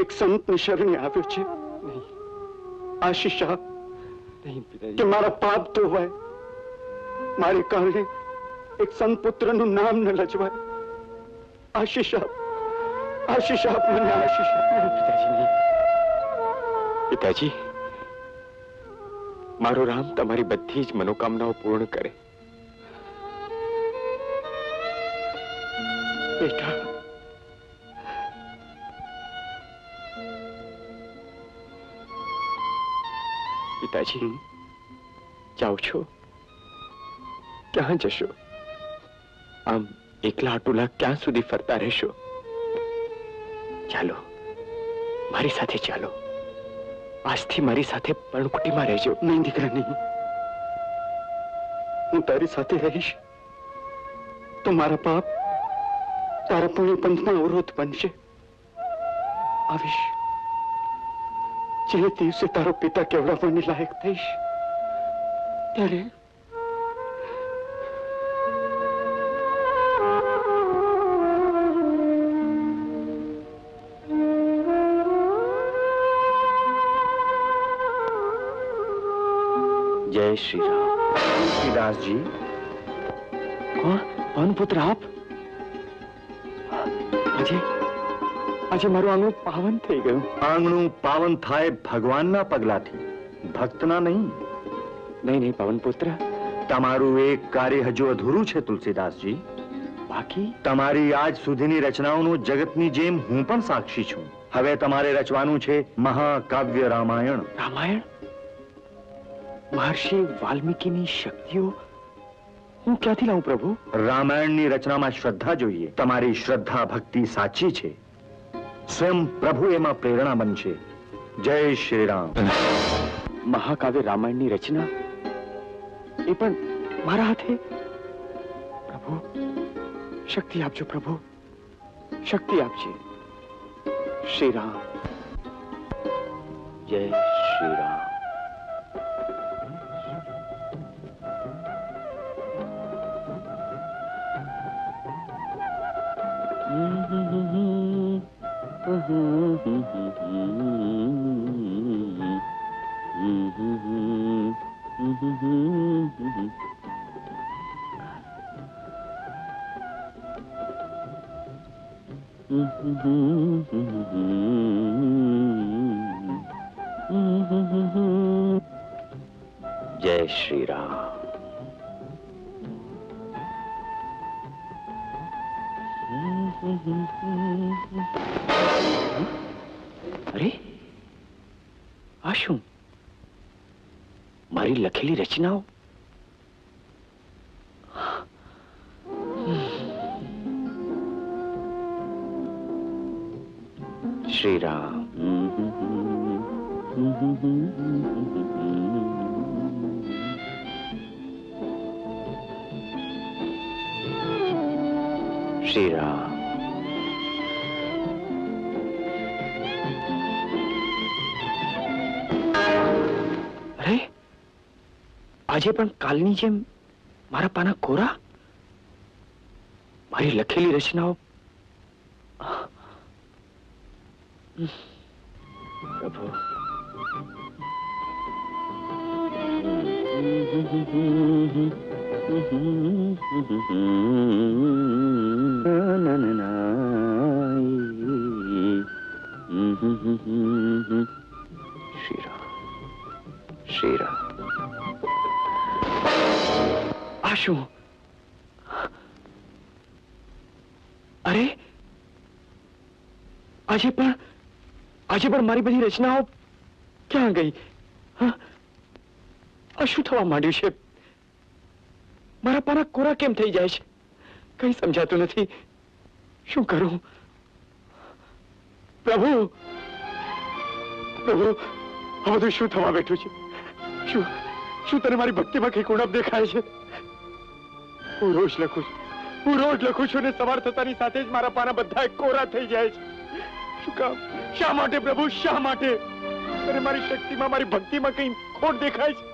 એક સંતની શરણે આવ્યો છે. નહીં આશીષ આપ. કે મારા પાપ ધોવાય. મારે કારણે એક સંત પુત્રનું નામ ન લજવાય. આશીષ આપ. આશીષ આપ મને આશીષ આપ. પિતાજી પિતાજી મારો રામ તમારી બધી જ મનોકામનાઓ પૂર્ણ કરે. બેટા. પિતાજી, જાઓ છો? ક્યાં જશો? આમ એકલા અટુલા ક્યાં સુધી ફરતા રહેશો? ચાલો, મારી સાથે ચાલો. આજથી મારી સાથે પર્ણકુટીમાં રહેજો. નહીં, દીકરા, નહીં. હું તારી સાથે રહીશ. તો મારા પાપ તારા પુણ્ય પંથમાં અવરોધ બનશે. આવીશ. જે દિવસે તારો પિતા કેવડાવવાની લાયક થઈશ, ત્યારે જય શ્રી રામ. તુલસીદાસજી કોણ? પવન પુત્ર આપ? આજે આજે મારું આંગણું પાવન થઈ ગયું. આંગણું પાવન થાય ભગવાનના પગલાથી. ભક્તના નહીં. નહીં નહીં પવન પુત્ર. તમારું એક કાર્ય હજુ અધૂરું છે તુલસીદાસજી. બાકી? તમારી આજ સુધીની રચનાઓનું જગતની જેમ હું પણ સાક્ષી છું. હવે તમારે રચવાનું છે મહાકાવ્ય રામાયણ. રામાયણ? મહર્ષિ વાલ્મીકીની શક્તિઓ? હું ક્યાંથી લાવું પ્રભુ? રામાયણની રચનામાં શ્રદ્ધા જોઈએ. તમારી શ્રદ્ધા ભક્તિ સાચી છે. સ્વયં પ્રભુ એમાં પ્રેરણા બનશે જય શ્રી રામ. મહાકાવ્ય રામાયણની રચના? એ પણ મારા હાથે? પ્રભુ શક્તિ આપજો પ્રભુ. શક્તિ આપજે. શ્રી રામ. જય શ્રી રામ. અરે આજે પણ કાલની જેમ મારા પાના કોરા? મારી લખેલી રચનાઓ? પ્રભુ. ના, ના, ના, શ્રી રામ અરે આજે પણ આજે પણ મારી બધી રચનાઓ ક્યાં ગઈ શું થવા માંડ્યું છે મારા પાના કોરા કેમ થઈ જાય છે કઈ સમજાતું નથી શું કરું પ્રભુ પ્રભુ આ બધું શું થવા બેઠું છે શું? શું તને મારી ભક્તિમાં કઈ ઉણપ દેખાય છે? હું રોજ લખું છું. હું રોજ લખું છું ને સવાર થતાની સાથે જ મારા પાના બધા કોરા થઈ જાય છે. શું કામ? શા માટે પ્રભુ? શા માટે? તને મારી શક્તિમાં, મારી ભક્તિમાં કઈ ખોટ દેખાય છે?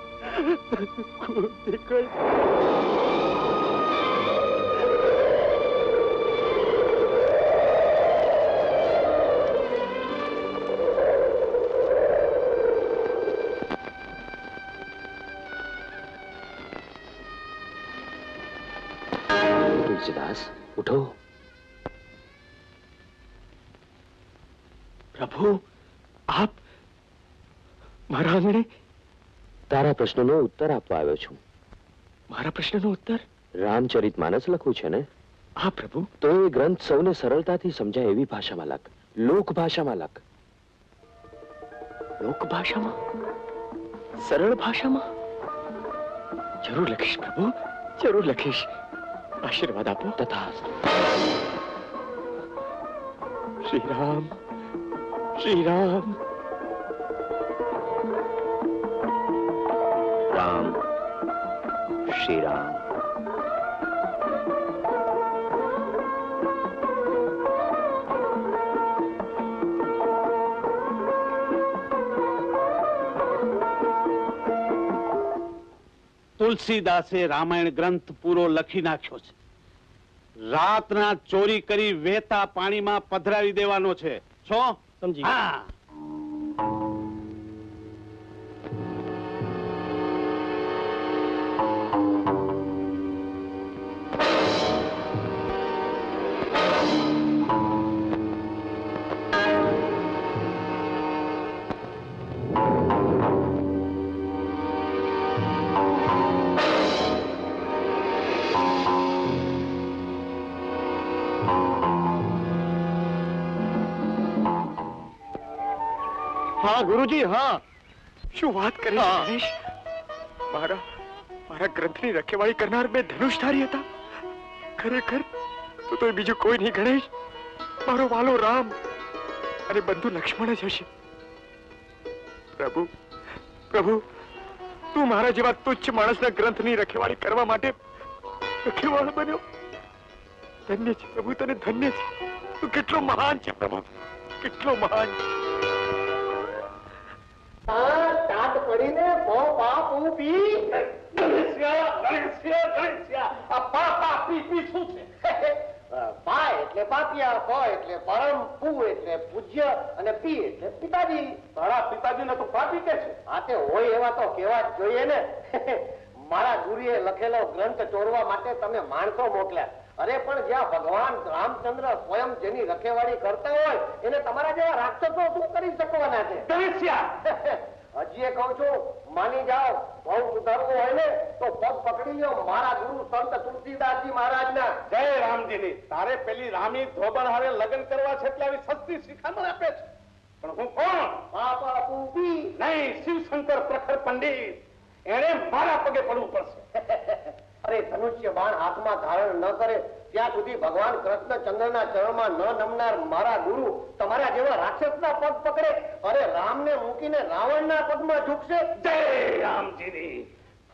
ખોટ દેખાય? ઉઠો. પ્રભુ આપ મારા આંગણે તારા પ્રશ્નનો ઉત્તર આપવા આવ્યો છું. મારા પ્રશ્નનો ઉત્તર? રામચરિત માનસ લખું છે ને? હા પ્રભુ. તો એ ગ્રંથ સૌને સરળતાથી સમજાય એવી ભાષામાં લખ. લોક ભાષામાં લખ. લોક ભાષામાં સરળ ભાષામાં? જરૂર લખીશ પ્રભુ જરૂર લખીશ. આશીર્વાદ આપો તથા શ્રી રામ શ્રી રામ રામ શ્રી રામ તુલસીદાસે રામાયણ ગ્રંથ પૂરો લખી નાખ્યો છે. રાતના ચોરી કરી વહેતા પાણીમાં પધરાવી દેવાનો છે. છો? સમજી હા. ગુરુજી હા. શું વાત કરી છે, ગણેશ મારા મારા ગ્રંથની રખેવાળી કરનાર બે ધનુષધારી હતા. ખરેખર તો તો બીજું કોઈ નહીં ગણેશ. મારો વાલો રામ અને બંધુ લક્ષ્મણ જ હશે. પ્રભુ પ્રભુ તું મારા જેવા તુચ્છ માણસના ગ્રંથની રખેવાળી કરવા માટે રખેવાળ બન્યો. ધન્ય છે પ્રભુ તને ધન્ય છે. તું કેટલો મહાન છે પ્રભુ. કેટલો મહાન ટાટ પડીને પાપ હું. આ પા, પી, શું છે? પા એટલે પાપિયા પ એટલે પરમ પુ એટલે પૂજ્ય અને પી એટલે પિતાજી. તારા પિતાજીને તો પાપી કે છે? તે હોય એવા તો કેવા જ જોઈએ ને. મારા ગુરુએ લખેલો ગ્રંથ ચોરવા માટે તમે માણસો મોકલ્યા. અરે પણ જ્યાં ભગવાન રામચંદ્ર સ્વયં જેની રખેવાળી કરતા હોય એને તમારા જેવા રાક્ષસો શું કરી શકવાના છે? હજી એ કહું છું માની જાઓ બહુ સુધારવું હોય ને તો પગ પકડી લો મારા ગુરુ સંત તુલસીદાસજી મહારાજના. જય રામજીની. તારે પેલી રામી ધોબણ હારે લગ્ન કરવા છે એટલે આવી સસ્તી શિખામણ આપે છે. પણ હું કોણ? બાપા પૂપી નહીં શિવશંકર પ્રખર પંડિત. એને મારા પગે પડવું પડશે. અરે ધનુષ્ય બાણ હાથમાં ધારણ ન કરે ત્યાં સુધી ભગવાન કૃષ્ણ ચંદ્રના ચરણમાં ન નમનાર મારા ગુરુ તમારા જેવા રાક્ષસના પગ પકડે અરે રામને મૂકીને રાવણના પગમાં ઝૂકશે? જય રામજીની.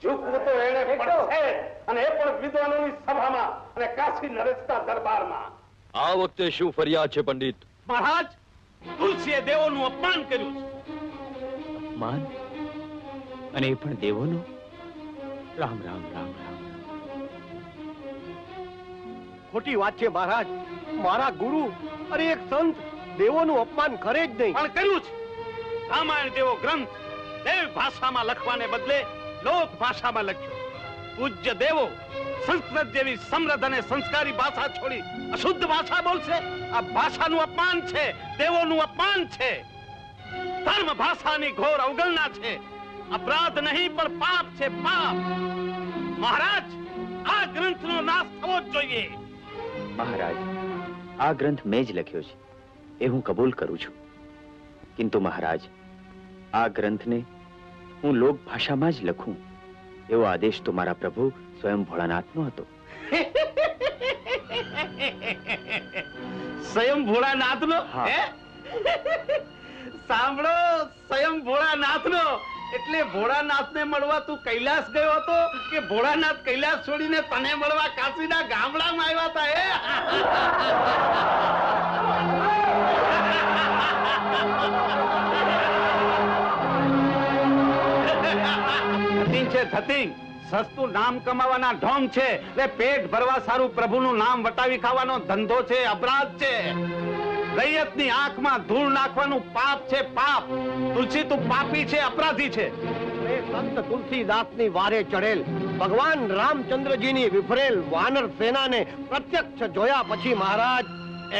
ઝૂકવું તો એને પડશે અને એ પણ વિદ્વાનોની સભામાં અને કાશી નરેશના દરબારમાં. આ વખતે શું ફરિયાદ છે પંડિત? મહારાજ તુલસીએ દેવોનું અપમાન કર્યું છે. અપમાન અને એ પણ દેવોનો? રામ રામ રામ. ખોટી વાત છે, મહારાજ. મારા ગુરુ અરે એક સંત દેવોનું અપમાન કરે જ નહીં. પણ કર્યું છે. રામાયણ જેવો ગ્રંથ દેવ ભાષામાં લખવાને બદલે લોક ભાષામાં લખ્યો. પૂજ્ય દેવો સંસ્કૃત જેવી સમૃદ્ધ અને સંસ્કારી ભાષા છોડી અશુદ્ધ ભાષા બોલશે. આ ભાષાનું અપમાન છે, દેવોનું અપમાન છે. ધર્મ ભાષાની ઘોર અવગણના છે. અપરાધ નહીં, પણ પાપ છે, પાપ. મહારાજ, આ ગ્રંથનો નાશ થવો જ જોઈએ. મહારાજ આ ગ્રંથ મેં જ લખ્યો છે. એ હું કબૂલ કરું છું. કિંતુ મહારાજ આ ગ્રંથને હું લોક ભાષામાં જ લખું. એવો આદેશ તો મારા પ્રભુ સ્વયં ભોળાનાથનો હતો. સ્વયં ભોળાનાથનો? હા. સાંભળો સ્વયં ભોળાનાથનો. એટલે ભોળાનાથને મળવા તું કૈલાસ ગયો હતો કે ભોળાનાથ કૈલાસ છોડીને તને મળવા કાશીના ગામડામાં આવ્યા હતા હે? સસ્તું નામ કમાવાના ઢોંગ છે. એટલે પેટ ભરવા સારું પ્રભુનું નામ વટાવી ખાવાનો ધંધો છે, અપરાધ છે. રૈયતની આંખમાં ધૂળ નાખવાનું પાપ છે પાપ. તુલસી તું પાપી છે અપરાધી છે. એ સંત તુલસીદાસની વારે ચડેલ ભગવાન રામચંદ્રજીની વિફરેલ વાનર સેનાને પ્રત્યક્ષ જોયા પછી મહારાજ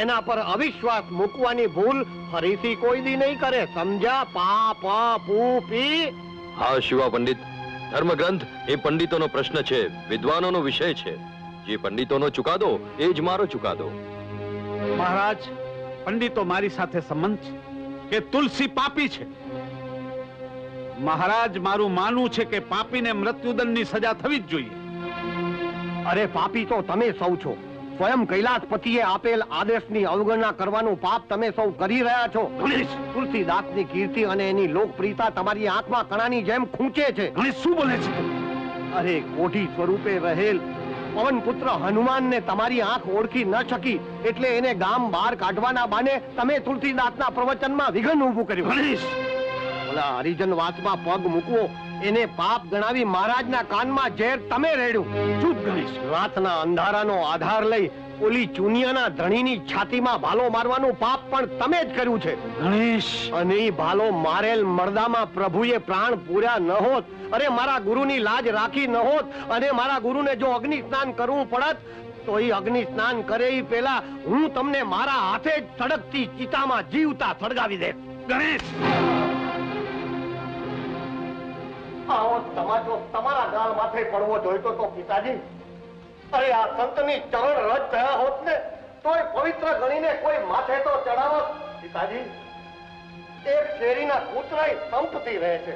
એના પર અવિશ્વાસ મૂકવાની ભૂલ ફરીથી કોઈ દી નહીં કરે સમજ્યા? પા પ પૂ પી હા શિવા પંડિત. ધર્મગ્રંથ એ પંડિતોનો પ્રશ્ન છે વિદ્વાનોનો વિષય છે. જે પંડિતોનો ચુકાદો એ જ મારો ચુકાદો. મહારાજ પંડિતો મારી સાથે સંબંધ છે કે તુલસી પાપી છે. મહારાજ મારું માનવું છે કે પાપીને મૃત્યુદંડની સજા થવી જ જોઈએ. અરે પાપી તો તમે સૌ છો. સ્વયં કૈલાસપતિએ આપેલ આદેશની અવગણના કરવાનું પાપ તમે સૌ કરી રહ્યા છો. તુલસીદાસની કીર્તિ અને એની લોકપ્રિયતા તમારી આંખમાં કણાની જેમ ખૂંચે છે. શું બોલે છે અરે કોઢી સ્વરૂપે રહેલ પવન પુત્ર હનુમાનને તમારી આંખ ઓળખી ન શકી એટલે એને ગામ બહાર કાઢવાના બાને તમે તુલસીદાસના પ્રવચનમાં વિઘન ઊભું કર્યું. ઓલા હરિજન વાતમાં પગ મૂકવો એને પાપ ગણાવી મહારાજના કાનમાં ઝેર તમે રેડ્યું. ચૂપ ગણેશ. રાતના અંધારાનો આધાર લઈ ઓલી ચુનિયાના ધણીની છાતીમાં ભાલો મારવાનું પાપ પણ તમે જ કર્યું છે. ગણેશ! અને ઈ ભાલો મારેલ મરદામાં પ્રભુએ પ્રાણ પૂર્યા ન હોત અરે મારા ગુરુની લાજ રાખી ન હોત અને મારા ગુરુને જો અગ્નિ સ્નાન કરવું પડત તો ઈ અગ્નિ સ્નાન કરે ઈ પેલા હું તમને મારા હાથે જ સળગતી ચિતામાં જીવતા સળગાવી દે. ગણેશ! આવો તમારા ગાલ માથે પડવો જોઈતો તો પિતાજી અરે આ સંતની ચરણ રજ થયા હોત ને, તોય પવિત્ર ગણીને કોઈ માથે તો ચડાવત. પિતાજી, એક શેરીના કૂતરા સંપથી રહે છે.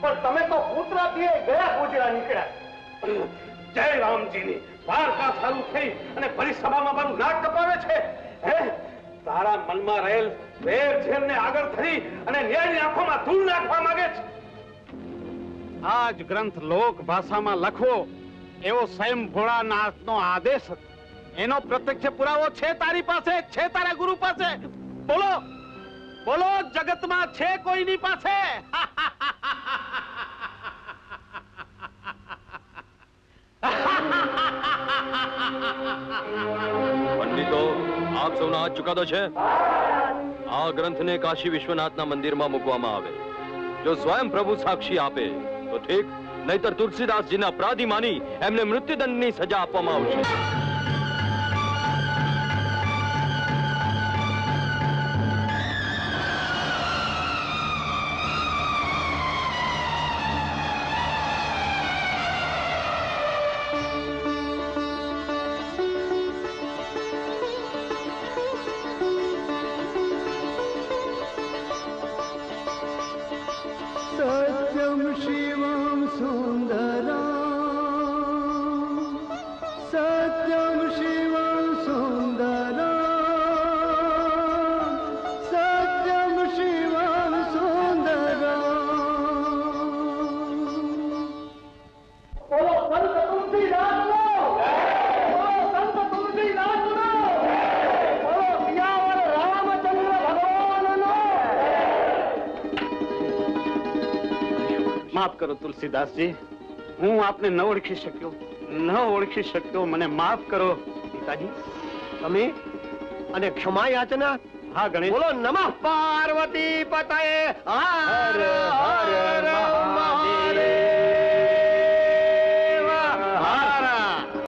પણ તમે તો કૂતરાથી ગયા કૂતરા નીકળ્યા. જય રામજીની. વાર્તા સારું થઈ અને ફરી મારું નાક કપાવે છે. હે? તારા મનમાં રહેલ વેર ઝેરને આગળ ધરી અને ન્યાયની આંખોમાં ધૂળ નાખવા માંગે છે. આ જ ગ્રંથ લોક ભાષામાં લખવો એવો સ્વયં ભોળાનાથનો આદેશ એનો પ્રત્યક્ષ પુરાવો છે તારી પાસે? છે તારા ગુરુ પાસે? બોલો. બોલો, જગતમાં છે કોઈની પાસે? પંડિતો, આપ સૌના હાથ ચુકાદો છે? આ ગ્રંથને કાશી વિશ્વનાથના મંદિરમાં મૂકવામાં આવે. જો સ્વયં પ્રભુ સાક્ષી આપે, તો ઠીક? નહીતર તુલસીદાસજીના અપરાધી માની એમને મૃત્યુદંડની સજા આપવામાં આવશે. માફ કરો તુલસીદાસજી. હું આપને ન ઓળખી શક્યો. ન ઓળખી શક્યો. મને માફ કરો પિતાજી. તમે અને ક્ષમા યાચના હા ગણેશ. બોલો નમઃ પાર્વતી પતયે. હર હર મહાદેવ.